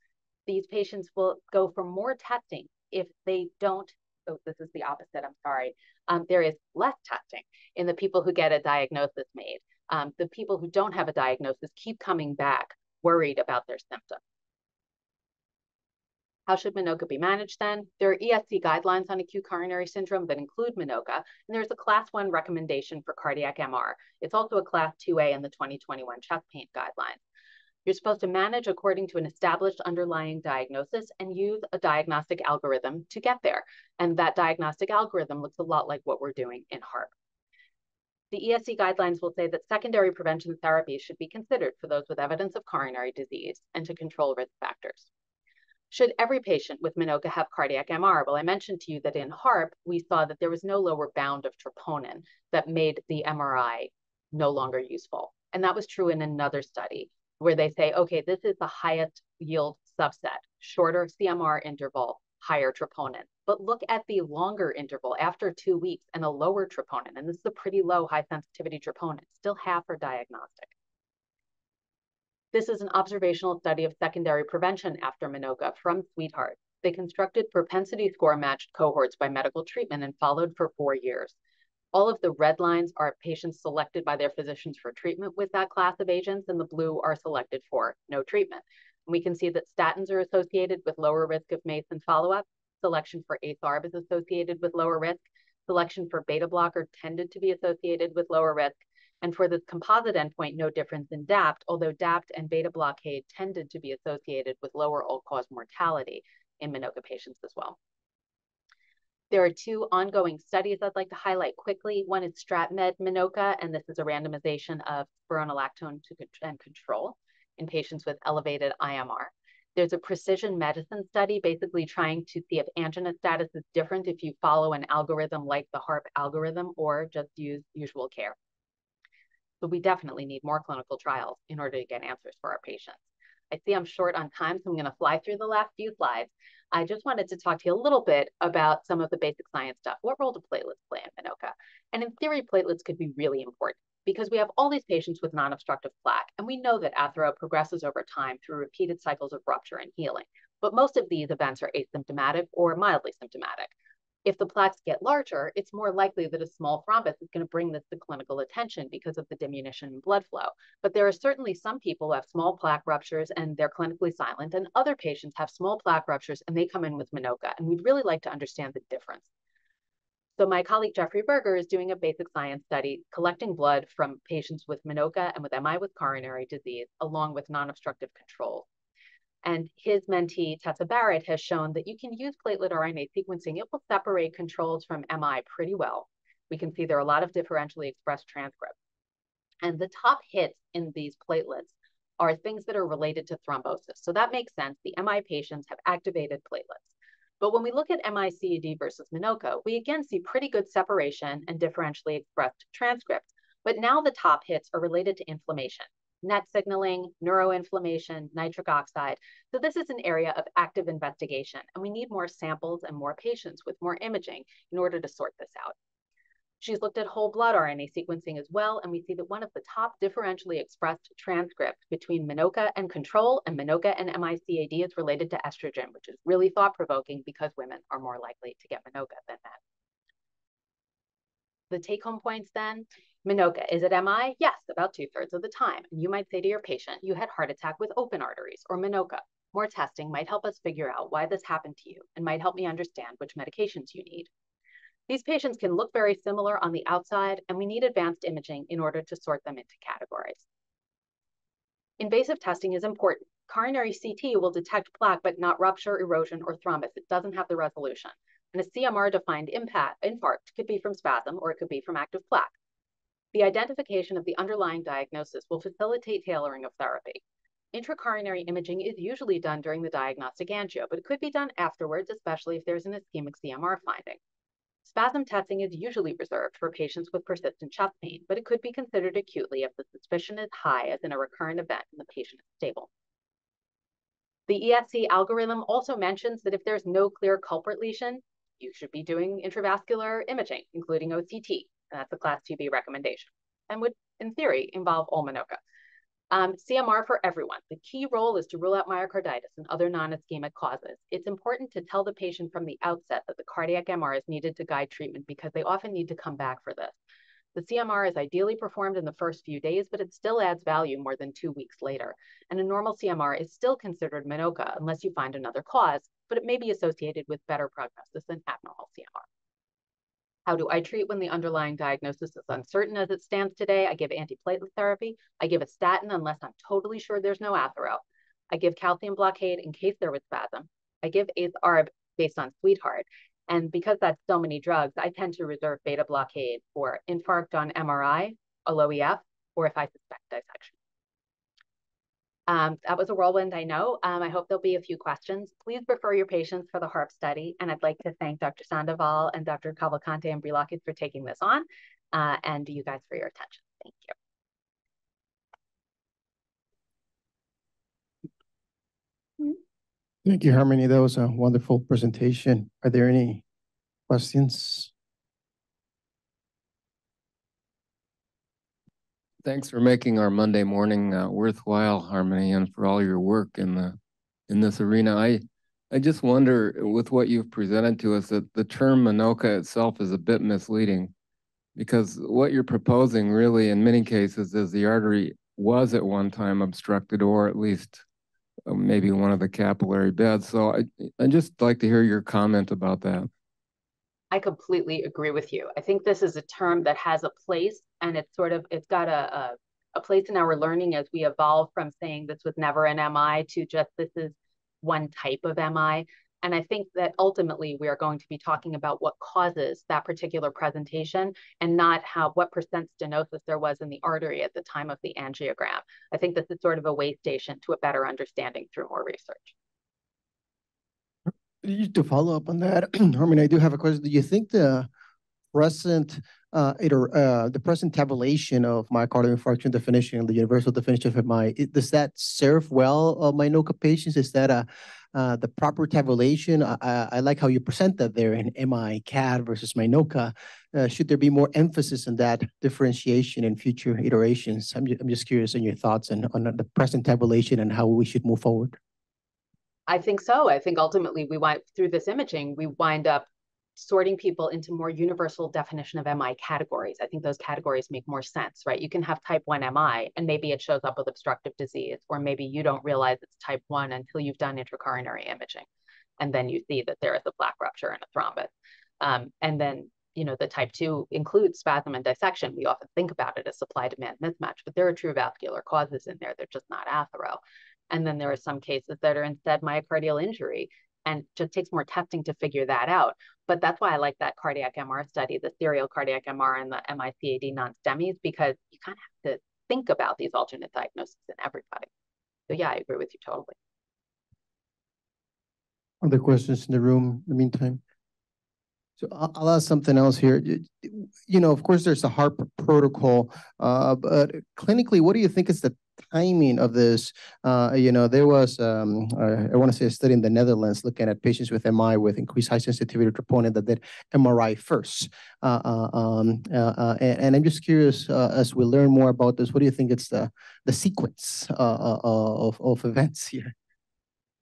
these patients will go for more testing if they don't, oh, this is the opposite, I'm sorry. Um, there is less testing in the people who get a diagnosis made. Um, the people who don't have a diagnosis keep coming back worried about their symptoms. How should MINOCA be managed then? There are ESC guidelines on acute coronary syndrome that include MINOCA, and there's a class one recommendation for cardiac MR. It's also a class 2A in the 2021 chest pain guidelines. You're supposed to manage according to an established underlying diagnosis and use a diagnostic algorithm to get there. And that diagnostic algorithm looks a lot like what we're doing in HARP. The ESC guidelines will say that secondary prevention therapies should be considered for those with evidence of coronary disease and to control risk factors. Should every patient with MINOCA have cardiac MR? Well, I mentioned to you that in HARP, we saw that there was no lower bound of troponin that made the MRI no longer useful. And that was true in another study where they say, okay, this is the highest yield subset, shorter CMR interval, higher troponin. But look at the longer interval after two weeks and a lower troponin. And this is a pretty low high sensitivity troponin, still half are diagnostic. This is an observational study of secondary prevention after MINOCA from SWEDEHEART. They constructed propensity score matched cohorts by medical treatment and followed for four years. All of the red lines are patients selected by their physicians for treatment with that class of agents, and the blue are selected for no treatment. And we can see that statins are associated with lower risk of MACE and follow-up. Selection for ACE-ARB is associated with lower risk. selection for beta blocker tended to be associated with lower risk. And for the composite endpoint, no difference in DAPT, although DAPT and beta blockade tended to be associated with lower all-cause mortality in MINOCA patients as well. There are two ongoing studies I'd like to highlight quickly. One is StratMed MINOCA, and this is a randomization of spironolactone to and control in patients with elevated IMR. There's a precision medicine study basically trying to see if angina status is different if you follow an algorithm like the HARP algorithm or just use usual care. So we definitely need more clinical trials in order to get answers for our patients. I see I'm short on time, so I'm going to fly through the last few slides. I just wanted to talk to you a little bit about some of the basic science stuff. What role do platelets play in MINOCA? And in theory, platelets could be really important because we have all these patients with non-obstructive plaque, and we know that athero progresses over time through repeated cycles of rupture and healing. But most of these events are asymptomatic or mildly symptomatic. If the plaques get larger, it's more likely that a small thrombus is going to bring this to clinical attention because of the diminution in blood flow. But there are certainly some people who have small plaque ruptures and they're clinically silent, and other patients have small plaque ruptures and they come in with MINOCA. And we'd really like to understand the difference. So my colleague Jeffrey Berger is doing a basic science study collecting blood from patients with MINOCA and with MI with coronary disease, along with non-obstructive controls. And his mentee, Tessa Barrett, has shown that you can use platelet RNA sequencing. It will separate controls from MI pretty well. We can see there are a lot of differentially expressed transcripts. And the top hits in these platelets are things that are related to thrombosis. So that makes sense. The MI patients have activated platelets. But when we look at MI-CAD versus MINOCA, we again see pretty good separation and differentially expressed transcripts. But now the top hits are related to inflammation. NET signaling, neuroinflammation, nitric oxide. So this is an area of active investigation, and we need more samples and more patients with more imaging in order to sort this out. She's looked at whole blood RNA sequencing as well, and we see that one of the top differentially expressed transcripts between MINOCA and control and MINOCA and MICAD is related to estrogen, which is really thought-provoking because women are more likely to get MINOCA than men. The take-home points then, MINOCA, is it MI? Yes, about two thirds of the time. And you might say to your patient, you had heart attack with open arteries or MINOCA. More testing might help us figure out why this happened to you and might help me understand which medications you need. These patients can look very similar on the outside, and we need advanced imaging in order to sort them into categories. Invasive testing is important. Coronary CT will detect plaque, but not rupture, erosion, or thrombus. It doesn't have the resolution. And a CMR-defined impact, infarct could be from spasm or it could be from active plaque. The identification of the underlying diagnosis will facilitate tailoring of therapy. Intracoronary imaging is usually done during the diagnostic angio, but it could be done afterwards, especially if there's an ischemic CMR finding. Spasm testing is usually reserved for patients with persistent chest pain, but it could be considered acutely if the suspicion is high as in a recurrent event and the patient is stable. The ESC algorithm also mentions that if there's no clear culprit lesion, you should be doing intravascular imaging, including OCT, and that's a class 2B recommendation, and would, in theory, involve all MINOCA. Um, CMR for everyone. The key role is to rule out myocarditis and other non-ischemic causes. It's important to tell the patient from the outset that the cardiac MR is needed to guide treatment because they often need to come back for this. The CMR is ideally performed in the first few days, but it still adds value more than two weeks later. And a normal CMR is still considered MINOCA unless you find another cause, but it may be associated with better prognosis than abnormal CMR. How do I treat when the underlying diagnosis is uncertain as it stands today? I give antiplatelet therapy. I give a statin unless I'm totally sure there's no athero. I give calcium blockade in case there was spasm. I give ACE-ARB based on SWEDEHEART. And because that's so many drugs, I tend to reserve beta blockade for infarct on MRI, a low EF, or if I suspect dissection. Um, that was a whirlwind, I know. Um, I hope there'll be a few questions. Please refer your patients for the HARP study. And I'd like to thank Dr. Sandoval and Dr. Cavalcante and Brie for taking this on uh, and you guys for your attention. Thank you. Thank you, Harmony. That was a wonderful presentation. Are there any questions? Thanks for making our Monday morning uh, worthwhile, Harmony, and for all your work in the in this arena. I I just wonder, with what you've presented to us, that the term MINOCA itself is a bit misleading, because what you're proposing really, in many cases, is the artery was at one time obstructed, or at least uh, maybe one of the capillary beds. So I I just like to hear your comment about that. I completely agree with you. I think this is a term that has a place and it's sort of, it's got a, a, a place in our learning as we evolve from saying this was never an MI to just this is one type of MI. And I think that ultimately we are going to be talking about what causes that particular presentation and not how what percent stenosis there was in the artery at the time of the angiogram. I think this is sort of a way station to a better understanding through more research. To follow up on that, Herman, I do have a question. Do you think the present uh, uh, the present tabulation of myocardial infarction definition, and the universal definition of MI, it, does that serve well uh, MINOCA patients? Is that a uh, the proper tabulation? I, I, like how you present that there in MI, CAD versus MINOCA. Uh, should there be more emphasis on that differentiation in future iterations? I'm, I'm just curious on your thoughts on, on the present tabulation and how we should move forward. I think so. I think ultimately we wind through this imaging, we wind up sorting people into more universal definition of MI categories. I think those categories make more sense, right? You can have type 1 MI and maybe it shows up with obstructive disease, or maybe you don't realize it's type 1 until you've done intracoronary imaging. And then you see that there is a plaque rupture and a thrombus. Um, and then, you know, the type 2 includes spasm and dissection. We often think about it as supply demand mismatch, but there are true vascular causes in there. They're just not athero. And then there are some cases that are instead myocardial injury and just takes more testing to figure that out. But that's why I like that cardiac MR study, the serial cardiac MR and the MICAD non-STEMIs, because you kind of have to think about these alternate diagnoses in everybody. So yeah, I agree with you totally. Other questions in the room in the meantime? So I'll ask something else here. You know, of course, there's a HARP protocol, uh, but clinically, what do you think is the timing of this, uh, you know, there was, um, I want to say a study in the Netherlands looking at patients with MI with increased high sensitivity troponin that did MRI first. Uh, uh um, uh, uh, and, and, I'm just curious, as we learn more about this, what do you think it's the, the sequence of, of events here?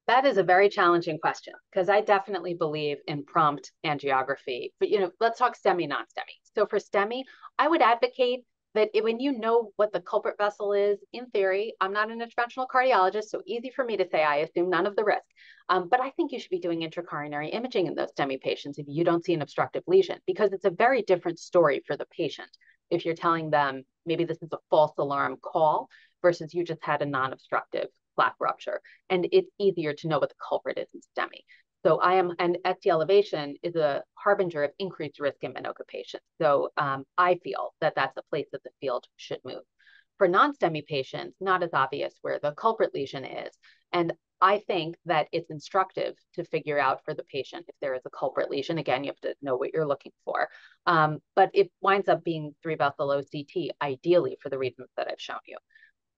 That is a very challenging question because I definitely believe in prompt angiography. But you know, let's talk STEMI, non-STEMI. So for STEMI, I would advocate that it, when you know what the culprit vessel is, in theory, I'm not an interventional cardiologist, so easy for me to say I assume none of the risk. Um, but I think you should be doing intracoronary imaging in those STEMI patients if you don't see an obstructive lesion, because it's a very different story for the patient. If you're telling them maybe this is a false alarm call versus you just had a non-obstructive plaque rupture, and it's easier to know what the culprit is in STEMI. So I am, and ST elevation is a harbinger of increased risk in MINOCA patients. So um, I feel that that's a place that the field should move. For non-STEMI patients, not as obvious where the culprit lesion is. And I think that it's instructive to figure out for the patient if there is a culprit lesion. Again, you have to know what you're looking for. Um, but it winds up being three vessel OCT, ideally for the reasons that I've shown you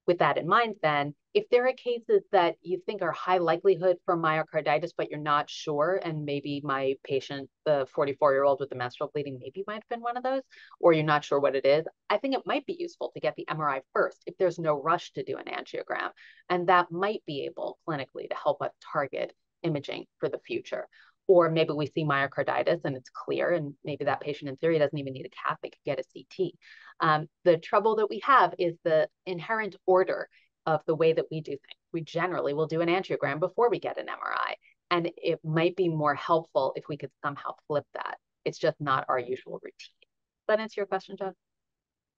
with that in mind, then, if there are cases that you think are high likelihood for myocarditis, but you're not sure, and maybe my patient, the 44 year old with the menstrual bleeding, maybe might have been one of those, or you're not sure what it is, I think it might be useful to get the MRI first if there's no rush to do an angiogram. And that might be able clinically to help us target imaging for the future. Or maybe we see myocarditis and it's clear, and maybe that patient in theory doesn't even need a cath, they could get a CT. Um, the trouble that we have is the inherent order of the way that we do things. We generally will do an angiogram before we get an MRI. And it might be more helpful if we could somehow flip that. It's just not our usual routine. Does that answer your question, John?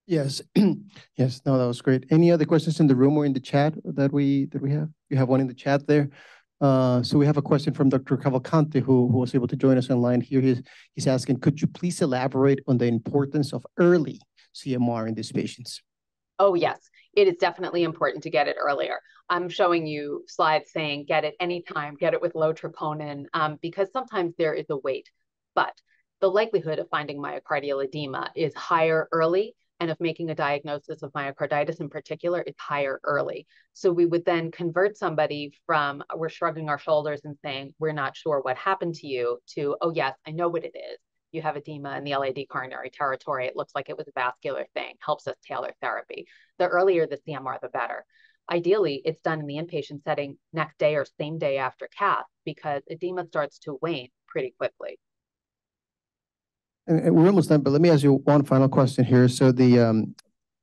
Yes, yes, no, that was great. Any other questions in the room or in the chat that we that we have? You have one in the chat there. Uh, so we have a question from Dr. Cavalcante, who, who was able to join us online here. He's, he's asking, could you please elaborate on the importance of early CMR in these patients? Oh, yes. It is definitely important to get it earlier. I'm showing you slides saying get it anytime, get it with low troponin, um, because sometimes there is a wait. But the likelihood of finding myocardial edema is higher early and of making a diagnosis of myocarditis in particular is higher early. So we would then convert somebody from we're shrugging our shoulders and saying, we're not sure what happened to you to, oh, yes, I know what it is you have edema in the LAD coronary territory. It looks like it was a vascular thing, helps us tailor therapy. The earlier the CMR, the better. Ideally, it's done in the inpatient setting next day or same day after cath because edema starts to wane pretty quickly. And we're almost done, but let me ask you one final question here. So the um,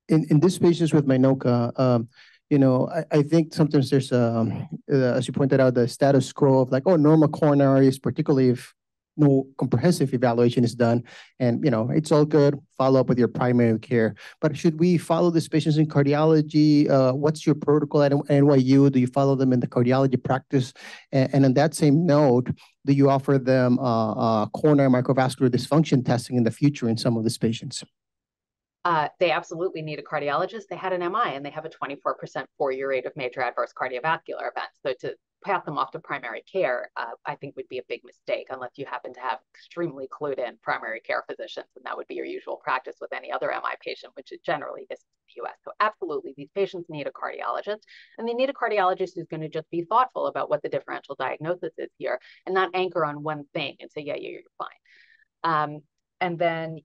in in these patients with MINOCA, um, you know, I, think sometimes there's um, uh, as you pointed out, the status quo of like, oh, normal coronaries, particularly if no comprehensive evaluation is done. And, you know, it's all good, follow up with your primary care. But should we follow these patients in cardiology? Uh, what's your protocol at NYU? Do you follow them in the cardiology practice? And on that same note, do you offer them uh, uh, coronary microvascular dysfunction testing in the future in some of these patients? Uh, they absolutely need a cardiologist. They had an MI and they have a 24% four-year rate of major adverse cardiovascular events. So to pass them off to primary care, uh, I think would be a big mistake unless you happen to have extremely clued in primary care physicians. And that would be your usual practice with any other MI patient, which is generally this in the US. So absolutely, these patients need a cardiologist and they need a cardiologist who's going to just be thoughtful about what the differential diagnosis is here and not anchor on one thing and say, yeah, you're fine. Um, and then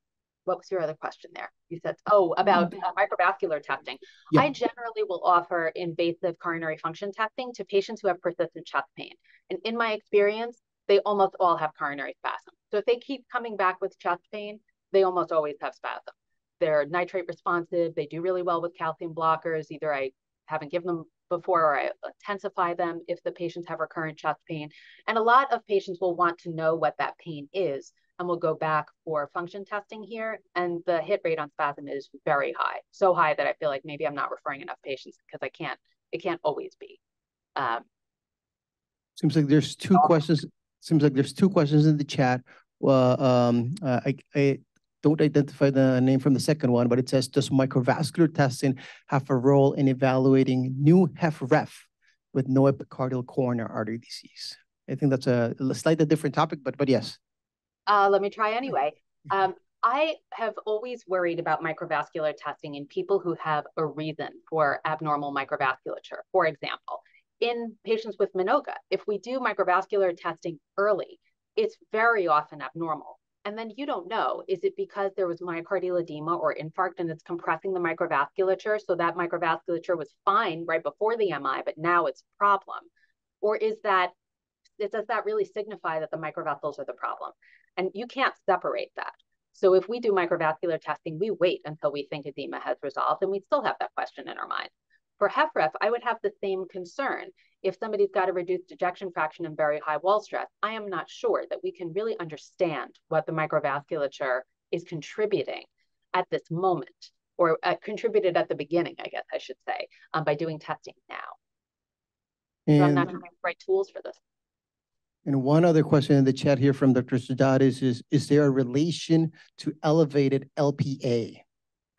what was your other question there? You said, oh, about uh, microvascular testing. Yeah. I generally will offer invasive coronary function testing to patients who have persistent chest pain. And in my experience, they almost all have coronary spasm. So if they keep coming back with chest pain, they almost always have spasm. They're nitrate responsive. They do really well with calcium blockers. Either I haven't given them before or I intensify them if the patients have recurrent chest pain. And a lot of patients will want to know what that pain is and we'll go back for function testing here. And the hit rate on spasm is very high, so high that I feel like maybe I'm not referring enough patients because I can't, it can't always be. Um, Seems like there's two questions. Seems like there's two questions in the chat. Well, um, uh, I, I don't identify the name from the second one, but it says, does microvascular testing have a role in evaluating new HFrEF with no epicardial coronary artery disease? I think that's a slightly different topic, but but yes. Uh, let me try anyway. Um, I have always worried about microvascular testing in people who have a reason for abnormal microvasculature. For example, in patients with MINOCA, if we do microvascular testing early, it's very often abnormal. And then you don't know, is it because there was myocardial edema or infarct and it's compressing the microvasculature so that microvasculature was fine right before the MI, but now it's a problem? Or is that, does that really signify that the microvessels are the problem? And you can't separate that. So if we do microvascular testing, we wait until we think edema has resolved, and we still have that question in our mind. For HFrEF, I would have the same concern. If somebody's got a reduced ejection fraction and very high wall stress, I am not sure that we can really understand what the microvasculature is contributing at this moment, or uh, contributed at the beginning, I guess I should say, um, by doing testing now. So I'm not And, sure the right tools for this. And one other question in the chat here from Dr. Sujadis is, is there a relation to elevated LPA?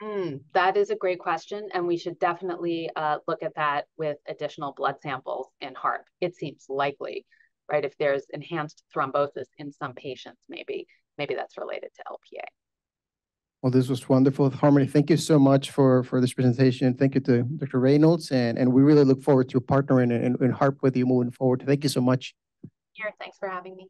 Mm, that is a great question, and we should definitely uh, look at that with additional blood samples in HARP. It seems likely, right? If there's enhanced thrombosis in some patients, maybe maybe that's related to LPA. Well, this was wonderful, Harmony. Thank you so much for, for this presentation. Thank you to Dr. Reynolds, and, and we really look forward to partnering and, and HARP with you moving forward. Thank you so much. Here, thanks for having me.